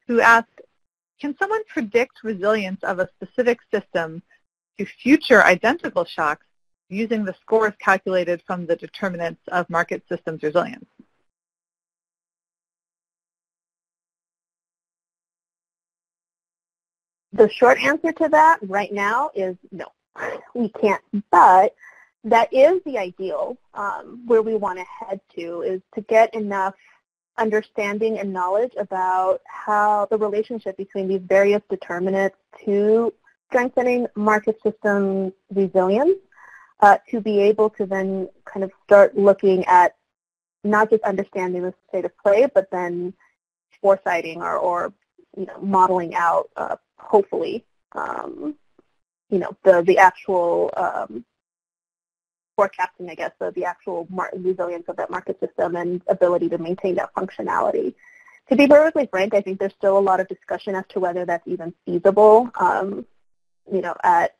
who asked, can someone predict resilience of a specific system to future identical shocks using the scores calculated from the determinants of market systems resilience? The short answer to that right now is no, we can't. But that is the ideal um, where we want to head to is to get enough understanding and knowledge about how the relationship between these various determinants to strengthening market system resilience uh, to be able to then kind of start looking at not just understanding the state of play, but then foresighting or, or you know, modeling out, uh, hopefully, um, you know, the, the actual um, forecasting, I guess, of the actual resilience of that market system and ability to maintain that functionality. To be perfectly frank, I think there's still a lot of discussion as to whether that's even feasible, um, you know, at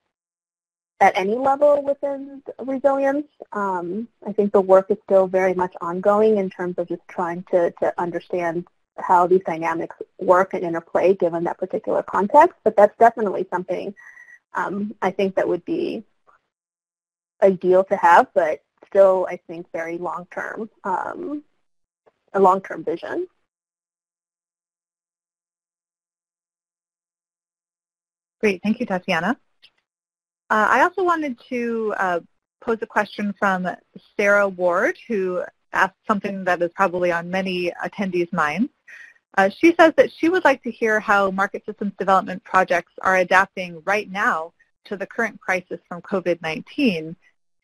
at any level within resilience. Um, I think the work is still very much ongoing in terms of just trying to, to understand how these dynamics work and interplay given that particular context. But that's definitely something um, I think that would be ideal to have, but still, I think, very long-term, um, a long-term vision. Great. Thank you, Tatiana. Uh, I also wanted to uh, pose a question from Sarah Ward, who asked something that is probably on many attendees' minds. Uh, she says that she would like to hear how market systems development projects are adapting right now to the current crisis from COVID-19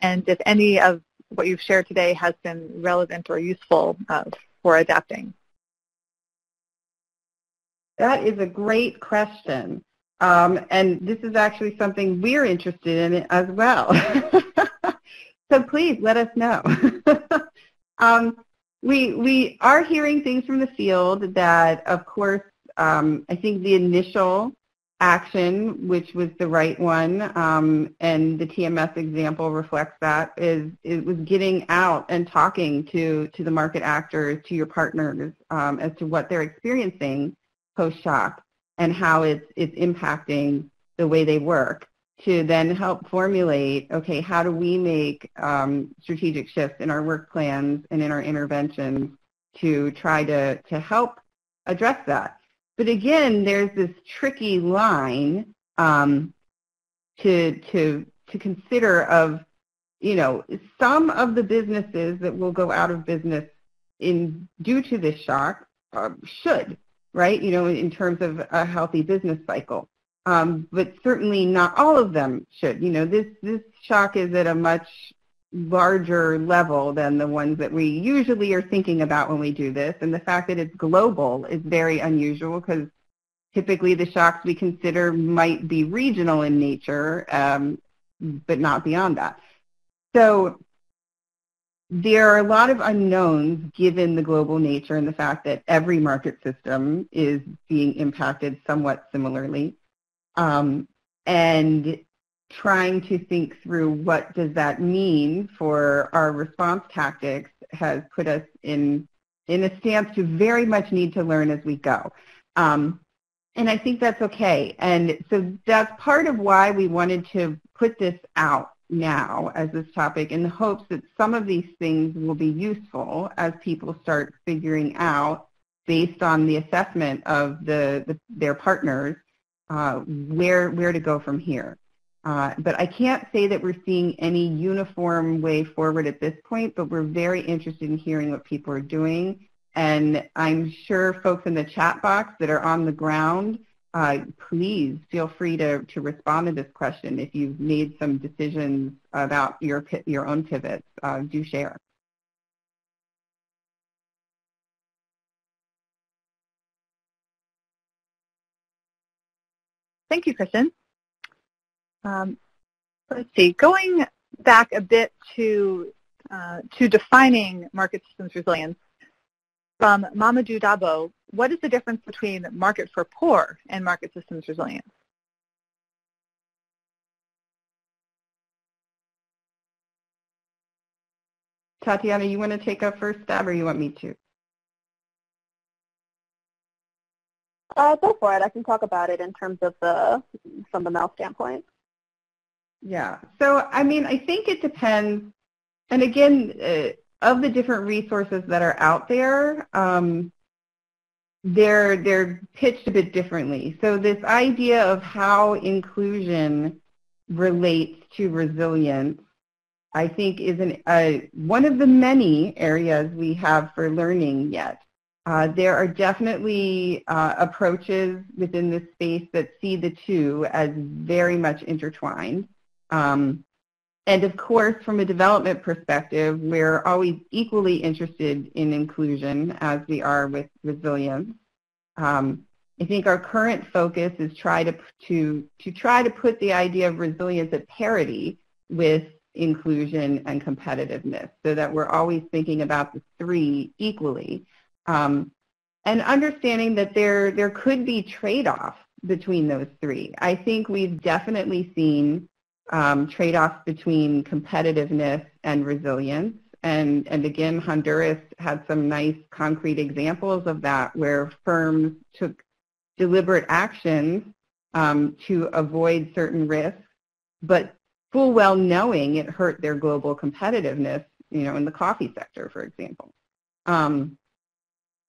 and if any of what you've shared today has been relevant or useful uh, for adapting. That is a great question. Um, and this is actually something we're interested in as well. so please let us know. um, we, we are hearing things from the field that, of course, um, I think the initial action, which was the right one, um, and the TMS example reflects that, is it was getting out and talking to, to the market actors, to your partners, um, as to what they're experiencing post-shock and how it's, it's impacting the way they work to then help formulate, okay, how do we make um, strategic shifts in our work plans and in our interventions to try to, to help address that. But again, there's this tricky line um, to, to, to consider of, you know, some of the businesses that will go out of business in due to this shock uh, should, right, you know, in terms of a healthy business cycle. Um, but certainly not all of them should. You know, this, this shock is at a much larger level than the ones that we usually are thinking about when we do this. And the fact that it's global is very unusual because typically the shocks we consider might be regional in nature, um, but not beyond that. So there are a lot of unknowns given the global nature and the fact that every market system is being impacted somewhat similarly. Um, and trying to think through what does that mean for our response tactics has put us in in a stance to very much need to learn as we go. Um, and I think that's okay. And so that's part of why we wanted to put this out now as this topic in the hopes that some of these things will be useful as people start figuring out, based on the assessment of the, the their partners, uh, where, where to go from here. Uh, but I can't say that we're seeing any uniform way forward at this point, but we're very interested in hearing what people are doing. And I'm sure folks in the chat box that are on the ground, uh, please feel free to, to respond to this question. If you've made some decisions about your, your own pivots, uh, do share. Thank you, Kristin. Um, let's see, going back a bit to, uh, to defining market systems resilience, from Mamadou Dabo, what is the difference between market for poor and market systems resilience? Tatiana, you want to take a first stab or you want me to? Uh, go for it. I can talk about it in terms of the from the MEL standpoint. Yeah. So, I mean, I think it depends. And again, uh, of the different resources that are out there, um, they're they're pitched a bit differently. So this idea of how inclusion relates to resilience, I think, is an, uh, one of the many areas we have for learning yet. Uh, there are definitely uh, approaches within this space that see the two as very much intertwined. Um, and of course, from a development perspective, we're always equally interested in inclusion as we are with resilience. Um, I think our current focus is try to, to, to try to put the idea of resilience at parity with inclusion and competitiveness so that we're always thinking about the three equally. Um, and understanding that there, there could be trade-offs between those three. I think we've definitely seen um, trade-offs between competitiveness and resilience. And, and again, Honduras had some nice concrete examples of that where firms took deliberate actions um, to avoid certain risks, but full well knowing it hurt their global competitiveness, you know, in the coffee sector, for example. Um,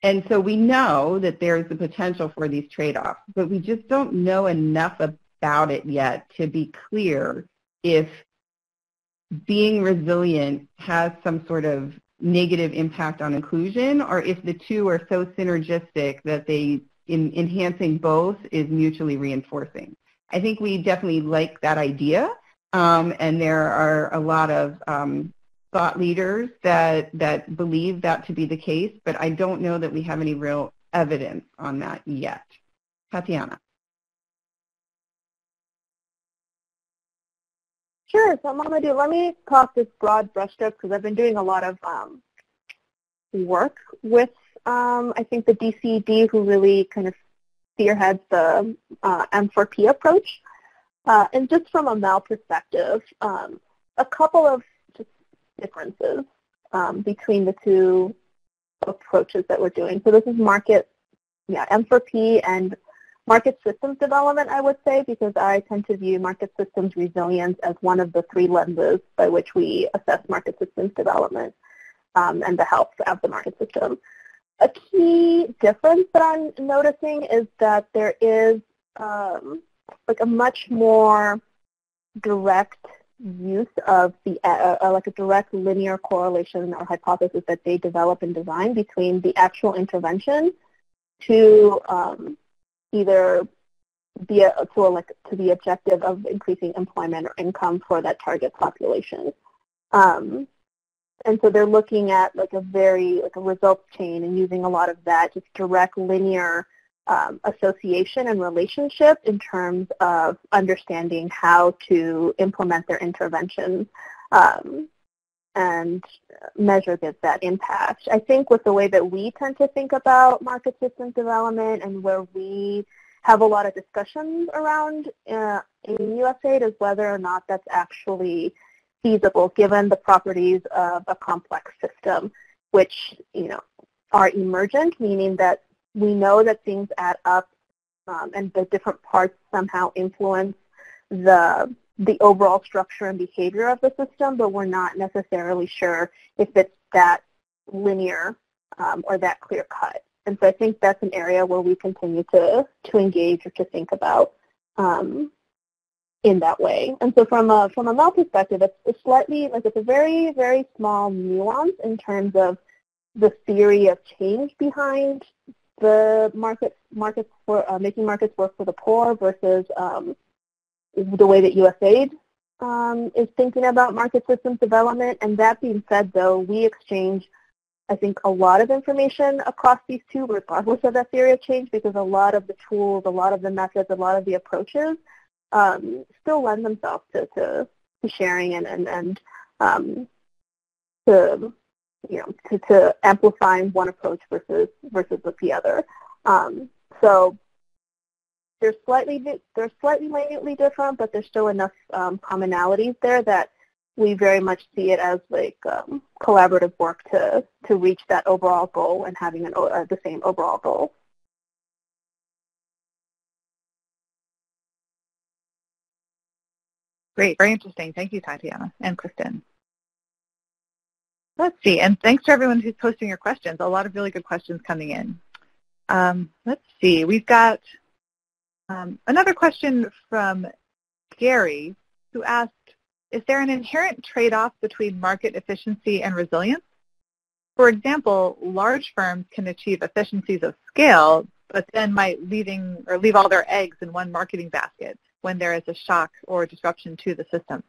and so we know that there's the potential for these trade-offs, but we just don't know enough about it yet to be clear if being resilient has some sort of negative impact on inclusion or if the two are so synergistic that they in enhancing both is mutually reinforcing. I think we definitely like that idea um, and there are a lot of um, thought leaders that, that believe that to be the case, but I don't know that we have any real evidence on that yet. Tatiana. Sure. So Mamadou, let me talk this broad brushstrokes because I've been doing a lot of um, work with, um, I think, the DCED who really kind of spearheads the uh, M4P approach. Uh, and just from a MEL perspective, um, a couple of differences um, between the two approaches that we're doing. So this is market, yeah, M4P and market systems development, I would say, because I tend to view market systems resilience as one of the three lenses by which we assess market systems development um, and the health of the market system. A key difference that I'm noticing is that there is um, like a much more direct use of the uh, uh, like a direct linear correlation or hypothesis that they develop and design between the actual intervention to um, either be to, like, to the objective of increasing employment or income for that target population. Um, and so they're looking at like a very like a results chain and using a lot of that just direct linear um, association and relationship in terms of understanding how to implement their interventions um, and measure that, that impact. I think with the way that we tend to think about market systems development and where we have a lot of discussions around uh, in USAID is whether or not that's actually feasible given the properties of a complex system, which you know are emergent, meaning that we know that things add up um, and the different parts somehow influence the the overall structure and behavior of the system, but we're not necessarily sure if it's that linear um, or that clear cut. And so I think that's an area where we continue to, to engage or to think about um, in that way. And so from a, from a MEL perspective, it's, it's slightly, like it's a very, very small nuance in terms of the theory of change behind the market, markets for, uh, making markets work for the poor versus um, the way that USAID um, is thinking about market systems development. And that being said, though, we exchange, I think, a lot of information across these two, regardless of that theory of change, because a lot of the tools, a lot of the methods, a lot of the approaches um, still lend themselves to, to, to sharing and, and, and um, to you know to, to amplifying one approach versus versus the other. Um, so they're slightly they're slightly minutely different, but there's still enough um, commonalities there that we very much see it as like um, collaborative work to to reach that overall goal and having an, uh, the same overall goal. Great, very interesting. Thank you, Tatiana and Kristin. Let's see, and thanks to everyone who's posting your questions. A lot of really good questions coming in. Um, let's see, we've got um, another question from Gary who asked, is there an inherent trade-off between market efficiency and resilience? For example, large firms can achieve efficiencies of scale, but then might leaving or leave all their eggs in one marketing basket when there is a shock or disruption to the system?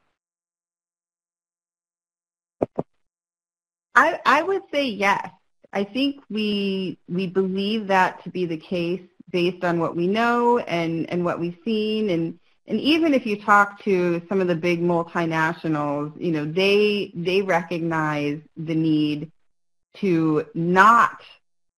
I, I would say yes. I think we we believe that to be the case based on what we know and, and what we've seen and and even if you talk to some of the big multinationals, you know, they they recognize the need to not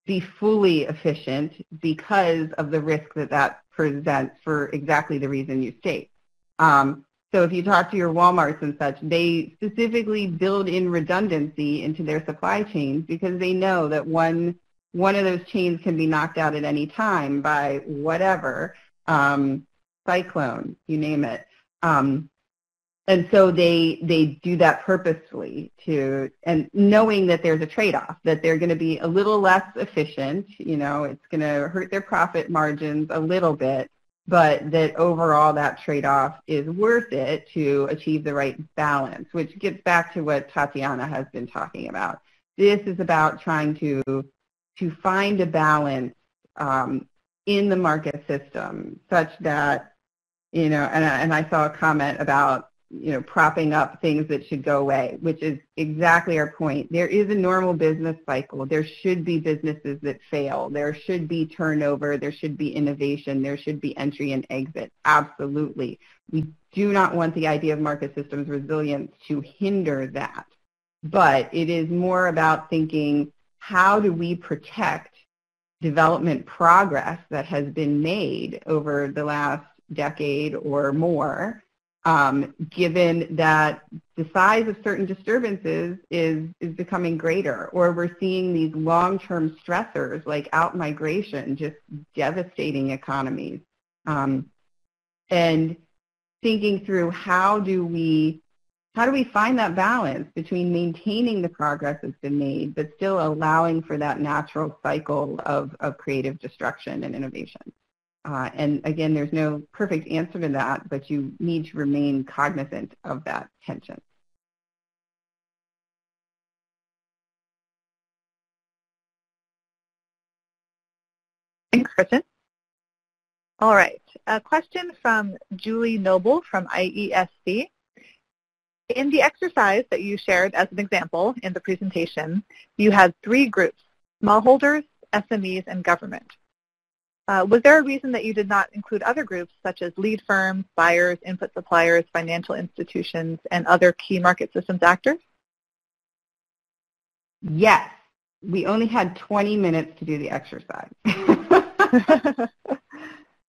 be fully efficient because of the risk that that presents for exactly the reason you state. Um, so if you talk to your Walmarts and such, they specifically build in redundancy into their supply chains because they know that one one of those chains can be knocked out at any time by whatever um, cyclone, you name it. Um, and so they they do that purposefully to and knowing that there's a trade-off that they're going to be a little less efficient you know it's going to hurt their profit margins a little bit but that overall that trade-off is worth it to achieve the right balance which gets back to what tatiana has been talking about. This is about trying to to find a balance um, in the market system such that you know and, and i saw a comment about you know, propping up things that should go away, which is exactly our point. There is a normal business cycle. There should be businesses that fail. There should be turnover. There should be innovation. There should be entry and exit. Absolutely. We do not want the idea of market systems resilience to hinder that. But it is more about thinking, how do we protect development progress that has been made over the last decade or more um, given that the size of certain disturbances is, is becoming greater, or we're seeing these long-term stressors like out-migration just devastating economies. Um, and thinking through how do we how do we find that balance between maintaining the progress that's been made but still allowing for that natural cycle of, of creative destruction and innovation? Uh, and again, there's no perfect answer to that, but you need to remain cognizant of that tension. Thanks, Kristin. All right, a question from Julie Noble from IESC. In the exercise that you shared as an example in the presentation, you had three groups, smallholders, SMEs, and government. Uh, was there a reason that you did not include other groups such as lead firms, buyers, input suppliers, financial institutions, and other key market systems actors? Yes. We only had 20 minutes to do the exercise.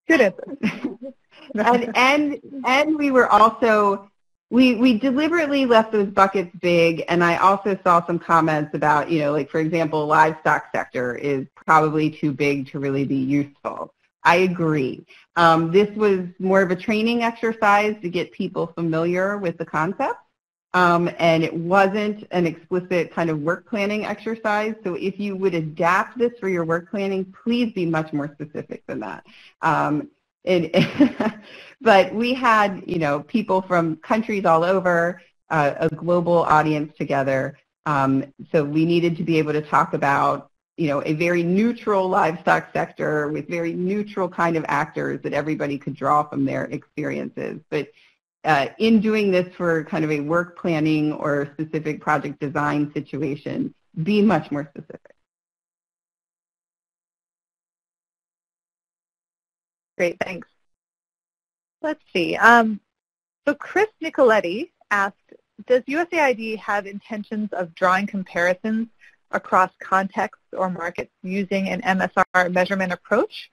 Good answer. and, and, and we were also we we deliberately left those buckets big and i also saw some comments about you know like for example livestock sector is probably too big to really be useful I agree. Um, this was more of a training exercise to get people familiar with the concept. Um, and it wasn't an explicit kind of work planning exercise. So if you would adapt this for your work planning, please be much more specific than that. Um, but we had, you know, people from countries all over, uh, a global audience together. Um, so we needed to be able to talk about you know, a very neutral livestock sector with very neutral kind of actors that everybody could draw from their experiences. But uh, in doing this for kind of a work planning or specific project design situation, be much more specific. Great, thanks. Let's see. Um, so Chris Nicoletti asked, does USAID have intentions of drawing comparisons across contexts or markets using an MSR measurement approach?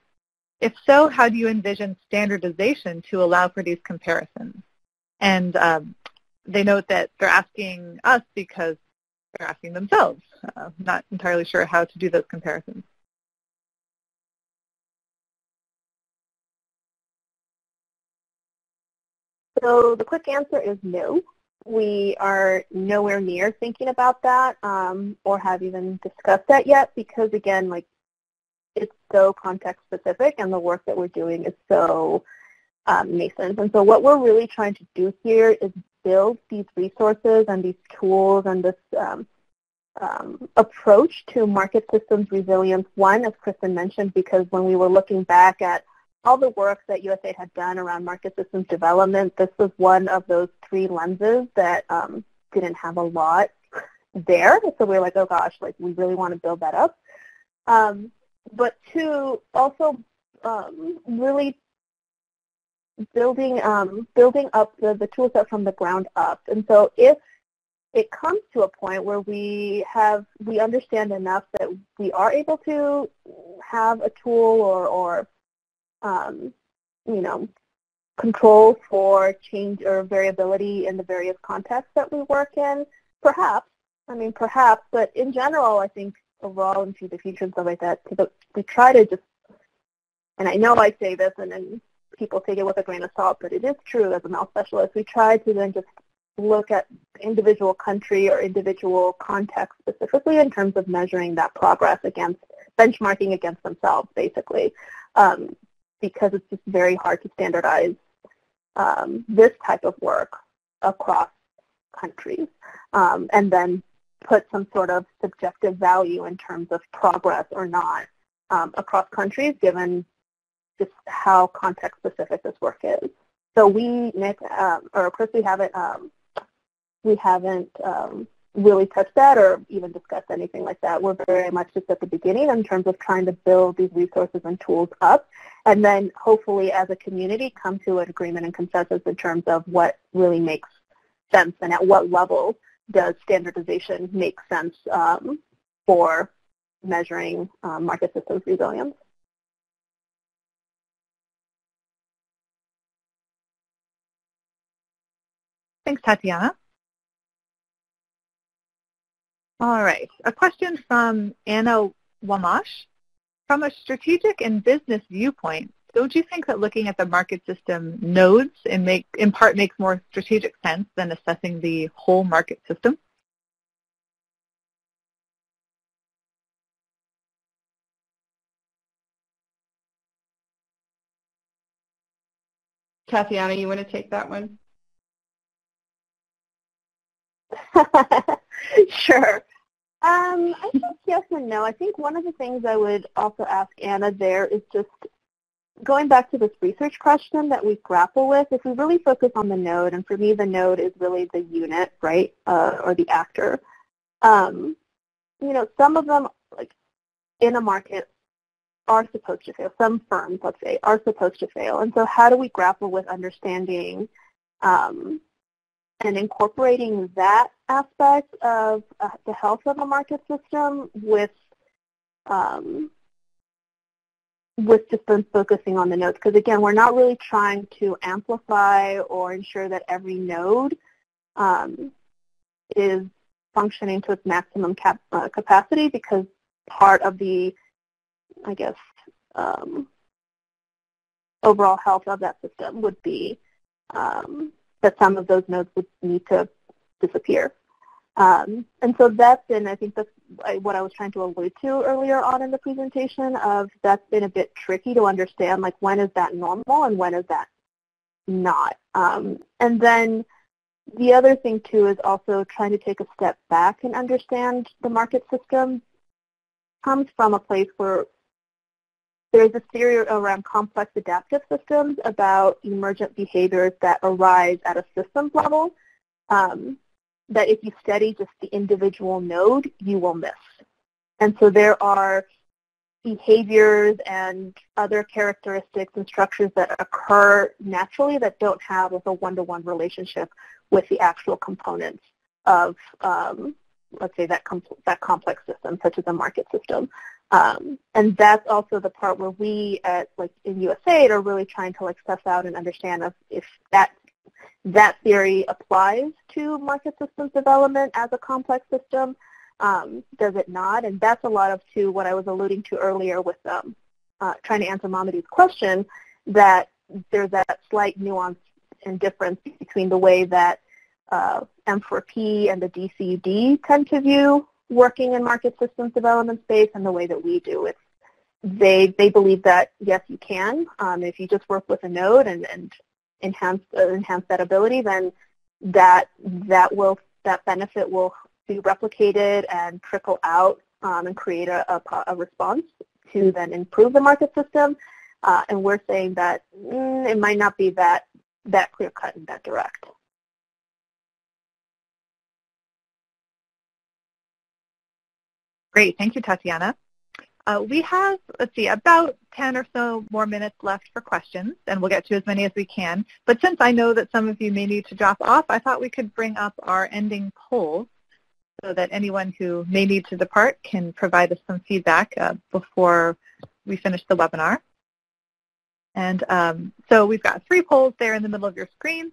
If so, how do you envision standardization to allow for these comparisons? And um, they note that they're asking us because they're asking themselves. Uh, not entirely sure how to do those comparisons. So the quick answer is no. We are nowhere near thinking about that um, or have even discussed that yet because again like it's so context specific and the work that we're doing is so um, nascent. And so what we're really trying to do here is build these resources and these tools and this um, um, approach to market systems resilience. One as Kristin mentioned because when we were looking back at all the work that USAID had done around market systems development, this was one of those three lenses that um, didn't have a lot there. So we were like, oh gosh, like we really want to build that up. Um, but two, also um, really building um, building up the, the tool set from the ground up. And so if it comes to a point where we have we understand enough that we are able to have a tool or, or um, you know, control for change or variability in the various contexts that we work in? Perhaps. I mean, perhaps. But in general, I think overall into the future and stuff like that, we try to just, and I know I say this and then people take it with a grain of salt, but it is true as a MEL specialist. We try to then just look at individual country or individual context specifically in terms of measuring that progress against benchmarking against themselves, basically. Um, because it's just very hard to standardize um, this type of work across countries um, and then put some sort of subjective value in terms of progress or not um, across countries given just how context specific this work is. So we, Nick, um, or Chris, we haven't, um, we haven't um, really touch that or even discuss anything like that. We're very much just at the beginning in terms of trying to build these resources and tools up and then hopefully as a community come to an agreement and consensus in terms of what really makes sense and at what level does standardization make sense um, for measuring um, market systems resilience. Thanks, Tatiana. All right, a question from Anna Wamash. From a strategic and business viewpoint, don't you think that looking at the market system nodes in, make, in part makes more strategic sense than assessing the whole market system? Tatiana, you want to take that one? sure. Um, I think yes and no. I think one of the things I would also ask Anna there is just going back to this research question that we grapple with, if we really focus on the node, and for me the node is really the unit, right, uh, or the actor, um, you know, some of them, like in a market, are supposed to fail. Some firms, let's say, are supposed to fail. And so how do we grapple with understanding um, and incorporating that aspect of uh, the health of a market system with um, with just been focusing on the nodes because again we're not really trying to amplify or ensure that every node um, is functioning to its maximum cap, uh, capacity because part of the I guess um, overall health of that system would be um, that some of those nodes would need to disappear. Um, and so that's been, I think that's what I was trying to allude to earlier on in the presentation of that's been a bit tricky to understand, like when is that normal and when is that not. Um, and then the other thing too is also trying to take a step back and understand the market system comes from a place where there's a theory around complex adaptive systems about emergent behaviors that arise at a systems level um, that if you study just the individual node, you will miss. And so there are behaviors and other characteristics and structures that occur naturally that don't have a one-to-one relationship with the actual components of, um, let's say, that, com that complex system, such as a market system. Um, and that's also the part where we at like in USAID are really trying to like suss out and understand if, if that that theory applies to market systems development as a complex system. Um, does it not? And that's a lot of to what I was alluding to earlier with um, uh, trying to answer Mamadi's question, that there's that slight nuance and difference between the way that uh, M4P and the DCED tend to view working in market systems development space and the way that we do. It's they they believe that yes, you can. Um, if you just work with a node and, and enhance uh, enhance that ability, then that that will that benefit will be replicated and trickle out um, and create a, a, a, response to then improve the market system. Uh, and we're saying that mm, it might not be that that clear cut and that direct. Great. Thank you, Tatiana. Uh, we have, let's see, about 10 or so more minutes left for questions, and we'll get to as many as we can. But since I know that some of you may need to drop off, I thought we could bring up our ending poll so that anyone who may need to depart can provide us some feedback uh, before we finish the webinar. And um, so we've got three polls there in the middle of your screen.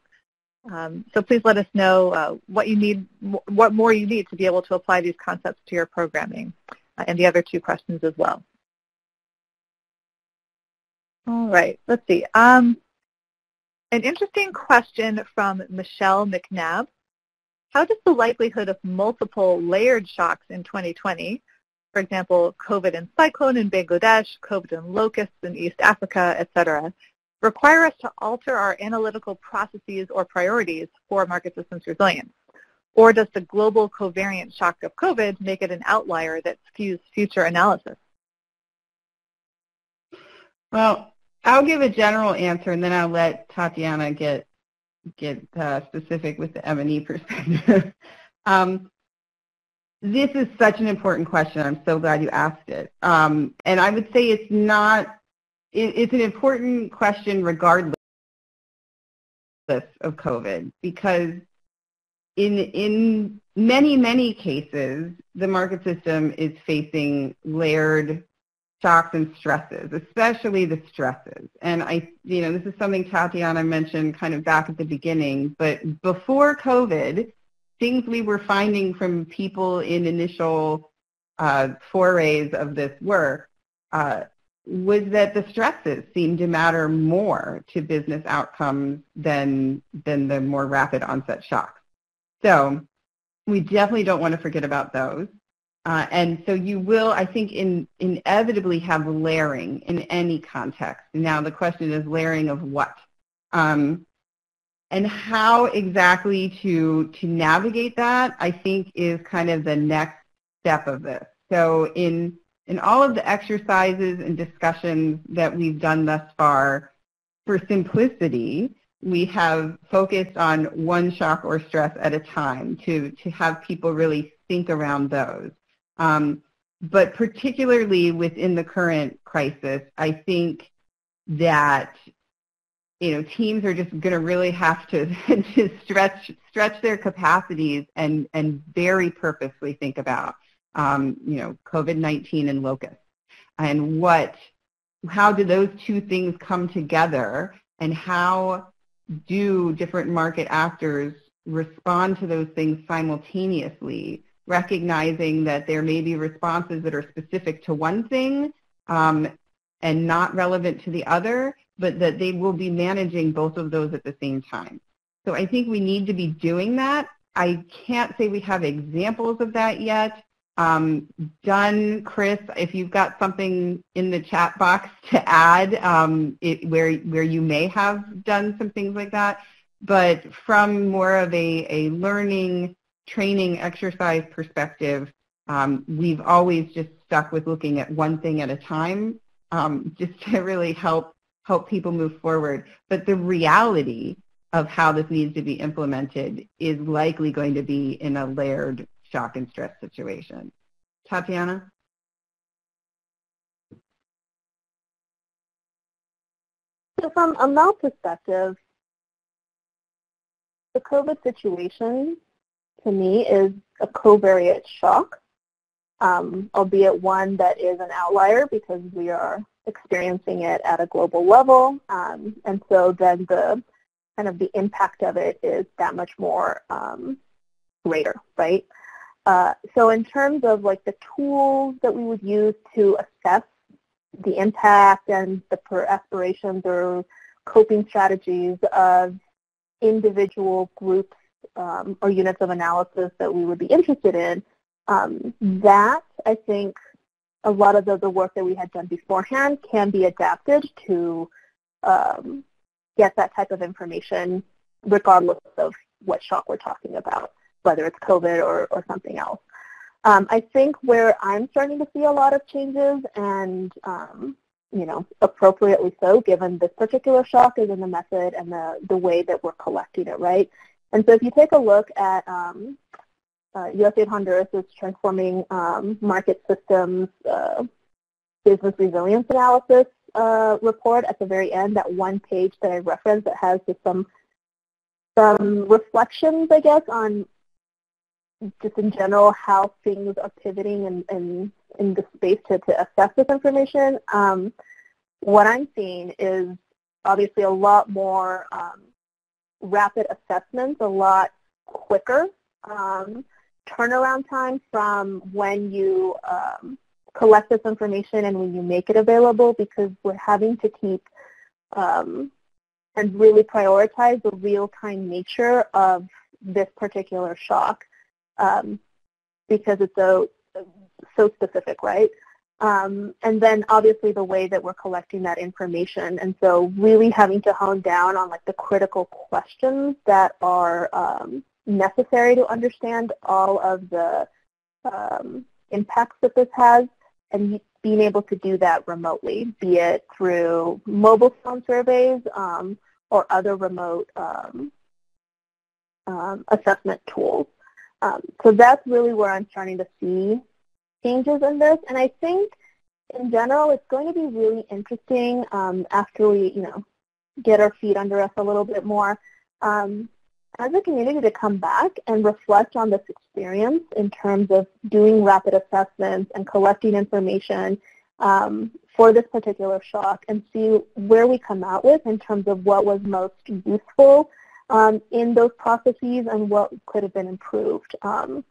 Um, so please let us know uh, what you need, what more you need to be able to apply these concepts to your programming, uh, and the other two questions as well. All right, let's see. Um, an interesting question from Michelle McNabb. How does the likelihood of multiple layered shocks in 2020, for example, COVID and cyclone in Bangladesh, COVID and locusts in East Africa, et cetera, require us to alter our analytical processes or priorities for market systems resilience? Or does the global covariant shock of COVID make it an outlier that skews future analysis? Well, I'll give a general answer and then I'll let Tatiana get get uh, specific with the M&E perspective. um, this is such an important question. I'm so glad you asked it. Um, and I would say it's not it, it's an important question regardless of COVID because in in many many cases the market system is facing layered shocks and stresses, especially the stresses. And I, you know, this is something Tatiana mentioned kind of back at the beginning, but before COVID, things we were finding from people in initial uh, forays of this work uh, was that the stresses seem to matter more to business outcomes than, than the more rapid onset shocks. So we definitely don't want to forget about those. Uh, and so you will, I think, in, inevitably have layering in any context. Now the question is layering of what? Um, and how exactly to, to navigate that, I think, is kind of the next step of this. So in in all of the exercises and discussions that we've done thus far, for simplicity, we have focused on one shock or stress at a time to, to have people really think around those. Um, but particularly within the current crisis, I think that you know teams are just going to really have to, to stretch stretch their capacities and and very purposely think about um, you know, COVID-19 and locusts. And what, how do those two things come together and how do different market actors respond to those things simultaneously, recognizing that there may be responses that are specific to one thing um, and not relevant to the other, but that they will be managing both of those at the same time. So I think we need to be doing that. I can't say we have examples of that yet. Um, done, Chris, if you've got something in the chat box to add um, it, where, where you may have done some things like that, but from more of a, a learning, training, exercise perspective, um, we've always just stuck with looking at one thing at a time um, just to really help help people move forward. But the reality of how this needs to be implemented is likely going to be in a layered shock and stress situation. Tatiana? So from a MEL perspective, the COVID situation to me is a covariate shock, um, albeit one that is an outlier because we are experiencing it at a global level. Um, and so then the kind of the impact of it is that much more um, greater, right? Uh, so in terms of like the tools that we would use to assess the impact and the aspirations or coping strategies of individual groups um, or units of analysis that we would be interested in, um, that I think a lot of the, the, work that we had done beforehand can be adapted to um, get that type of information regardless of what shock we're talking about, whether it's COVID or, or something else. Um, I think where I'm starting to see a lot of changes and um, you know, appropriately so given this particular shock is in the method and the, the way that we're collecting it, right? And so if you take a look at um, uh, USAID Honduras is transforming um, market systems uh, business resilience analysis uh, report at the very end, that one page that I referenced that has just some some reflections, I guess, on just in general how things are pivoting in, in, in the space to, to assess this information. Um, what I'm seeing is obviously a lot more um, rapid assessments, a lot quicker um, turnaround time from when you um, collect this information and when you make it available because we're having to keep um, and really prioritize the real-time nature of this particular shock um, because it's so so specific, right? Um, and then obviously the way that we're collecting that information. And so really having to hone down on like the critical questions that are um, necessary to understand all of the um, impacts that this has and being able to do that remotely, be it through mobile phone surveys um, or other remote um, um, assessment tools. Um, so that's really where I'm starting to see changes in this. And I think in general, it's going to be really interesting um, after we, you know, get our feet under us a little bit more um, as a community to come back and reflect on this experience in terms of doing rapid assessments and collecting information um, for this particular shock and see where we come out with in terms of what was most useful um, in those processes and what could have been improved. Um,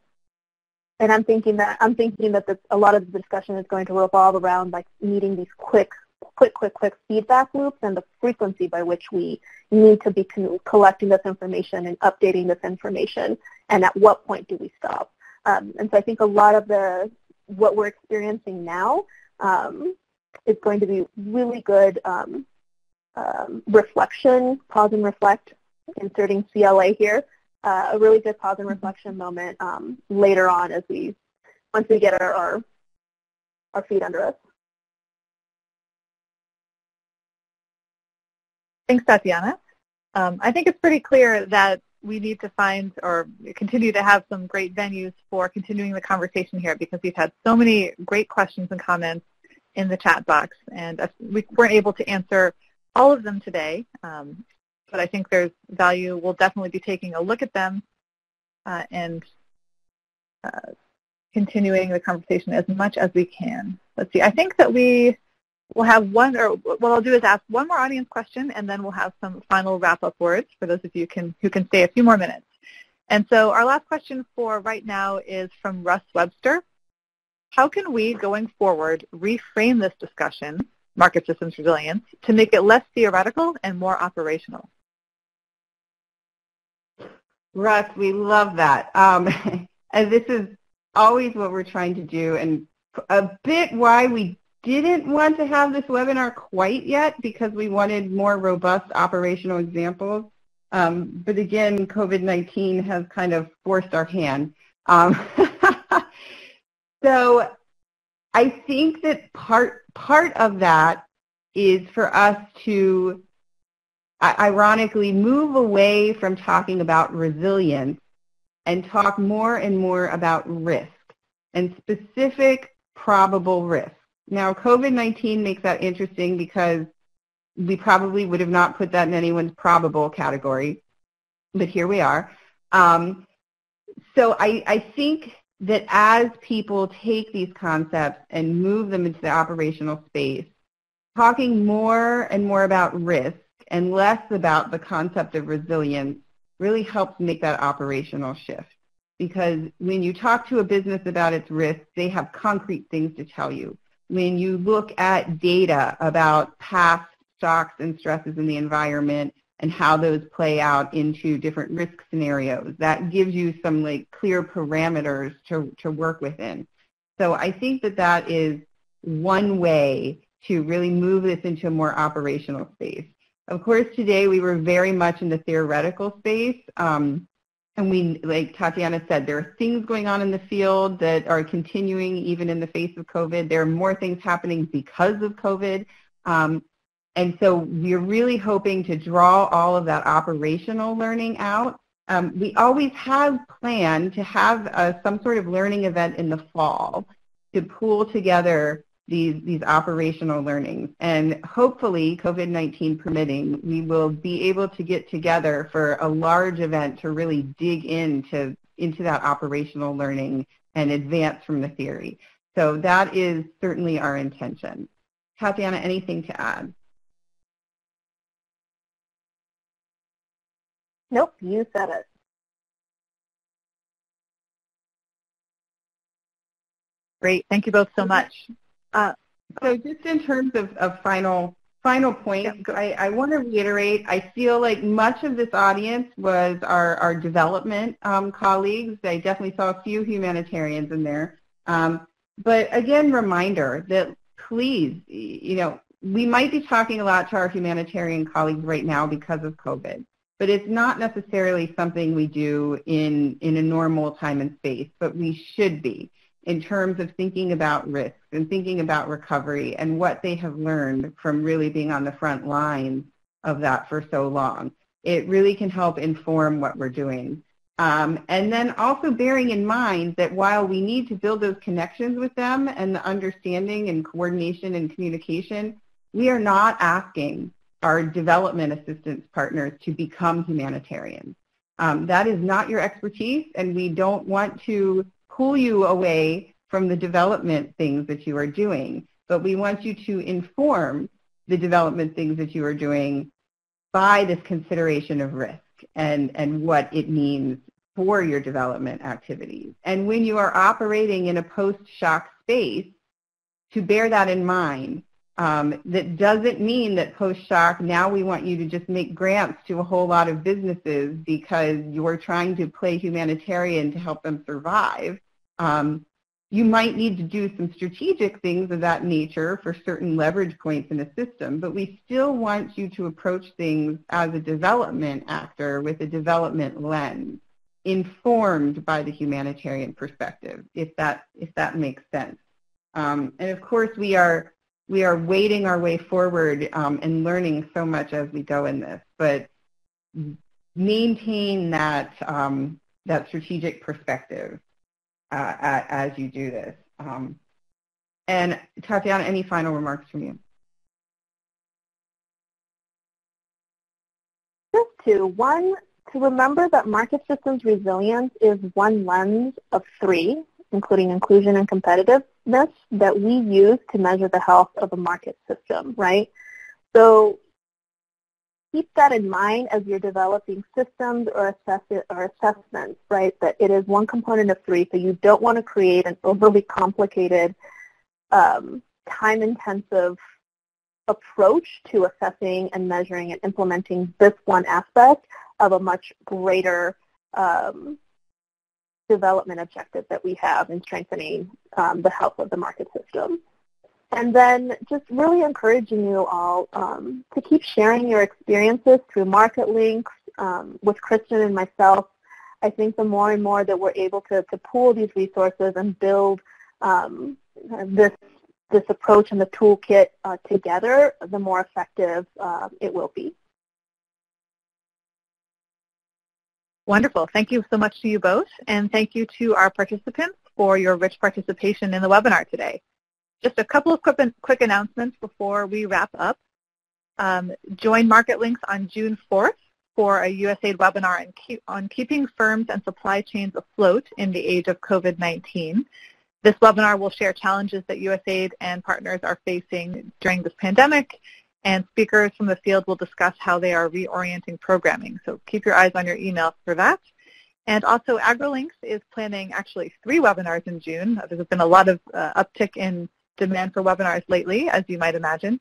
and I'm thinking that I'm thinking that the, a lot of the discussion is going to revolve around like needing these quick, quick, quick, quick feedback loops and the frequency by which we need to be collecting this information and updating this information, and at what point do we stop? Um, and so I think a lot of the what we're experiencing now um, is going to be really good um, um reflection, pause and reflect, inserting CLA here, uh, a really good pause and mm-hmm. reflection moment um, later on as we, once we get our, our, our feet under us. Thanks, Tatiana. Um, I think it's pretty clear that we need to find or continue to have some great venues for continuing the conversation here because we've had so many great questions and comments in the chat box and we weren't able to answer all of them today. Um, but I think there's value. We'll definitely be taking a look at them uh, and uh, continuing the conversation as much as we can. Let's see. I think that we will have one, or what I'll do is ask one more audience question, and then we'll have some final wrap-up words for those of you can, who can stay a few more minutes. And so our last question for right now is from Russ Webster. How can we, going forward, reframe this discussion market systems resilience to make it less theoretical and more operational. Russ, we love that. Um, and this is always what we're trying to do and a bit why we didn't want to have this webinar quite yet because we wanted more robust operational examples. Um, but again, COVID-19 has kind of forced our hand. Um, so I think that part, part of that is for us to ironically move away from talking about resilience and talk more and more about risk and specific probable risk. Now, COVID-19 makes that interesting because we probably would have not put that in anyone's probable category, but here we are. Um, so I, I think that as people take these concepts and move them into the operational space, talking more and more about risk and less about the concept of resilience really helps make that operational shift. Because when you talk to a business about its risk, they have concrete things to tell you. When you look at data about past shocks and stresses in the environment and how those play out into different risk scenarios, that gives you some like clear parameters to, to work within. So I think that that is one way to really move this into a more operational space. Of course, today we were very much in the theoretical space. Um, and we, like Tatiana said, there are things going on in the field that are continuing even in the face of COVID. There are more things happening because of COVID. Um, and so we're really hoping to draw all of that operational learning out. Um, we always have planned to have uh, some sort of learning event in the fall to pool together these, these operational learnings. And hopefully, COVID-19 permitting, we will be able to get together for a large event to really dig into, into that operational learning and advance from the theory. So that is certainly our intention. Tatiana, anything to add? Nope, you said it. Great. Thank you both so much. Uh, so just in terms of, of final final points, I, I, want to reiterate, I feel like much of this audience was our, our development um, colleagues. I definitely saw a few humanitarians in there. Um, but again, reminder that please, you know, we might be talking a lot to our humanitarian colleagues right now because of COVID, but it's not necessarily something we do in, in a normal time and space, but we should be in terms of thinking about risk and thinking about recovery and what they have learned from really being on the front lines of that for so long. It really can help inform what we're doing. Um, and then also bearing in mind that while we need to build those connections with them and the understanding and coordination and communication, we are not asking our development assistance partners to become humanitarians. Um, that is not your expertise, and we don't want to pull you away from the development things that you are doing, but we want you to inform the development things that you are doing by this consideration of risk and, and what it means for your development activities. And when you are operating in a post-shock space, to bear that in mind, um, that doesn't mean that post-shock, now we want you to just make grants to a whole lot of businesses because you're trying to play humanitarian to help them survive. Um, you might need to do some strategic things of that nature for certain leverage points in a system, but we still want you to approach things as a development actor with a development lens, informed by the humanitarian perspective, if that, if that makes sense. Um, and of course, we are, we are wading our way forward um, and learning so much as we go in this, but maintain that, um, that strategic perspective uh, as you do this. Um, and Tatiana, any final remarks from you? Just two. One, to remember that market systems resilience is one lens of three, including inclusion and competitiveness, that we use to measure the health of a market system, right? So keep that in mind as you're developing systems or, assess or assessments, right, that it is one component of three, so you don't want to create an overly complicated, um, time-intensive approach to assessing and measuring and implementing this one aspect of a much greater um, development objective that we have in strengthening um, the health of the market system. And then just really encouraging you all um, to keep sharing your experiences through Marketlinks um, with Kristin and myself. I think the more and more that we're able to, to pool these resources and build um, this this approach and the toolkit uh, together, the more effective uh, it will be. Wonderful. Thank you so much to you both, and thank you to our participants for your rich participation in the webinar today. Just a couple of quick, quick announcements before we wrap up. Um, join MarketLinks on June 4th for a USAID webinar on, keep, on keeping firms and supply chains afloat in the age of COVID-19. This webinar will share challenges that USAID and partners are facing during this pandemic, and speakers from the field will discuss how they are reorienting programming. So keep your eyes on your email for that. And also AgriLinks is planning actually three webinars in June. There's been a lot of uh, uptick in demand for webinars lately, as you might imagine.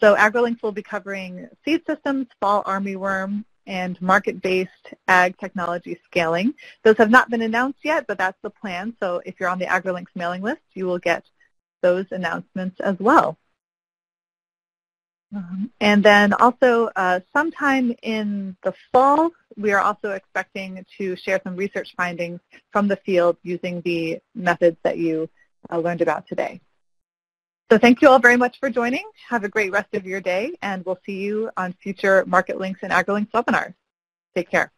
So AgriLinks will be covering seed systems, fall armyworm, and market-based ag technology scaling. Those have not been announced yet, but that's the plan. So if you're on the AgriLinks mailing list, you will get those announcements as well. Um, and then also uh, sometime in the fall, we are also expecting to share some research findings from the field using the methods that you uh, learned about today. So thank you all very much for joining. Have a great rest of your day, and we'll see you on future Market Links and AgriLinks webinars. Take care.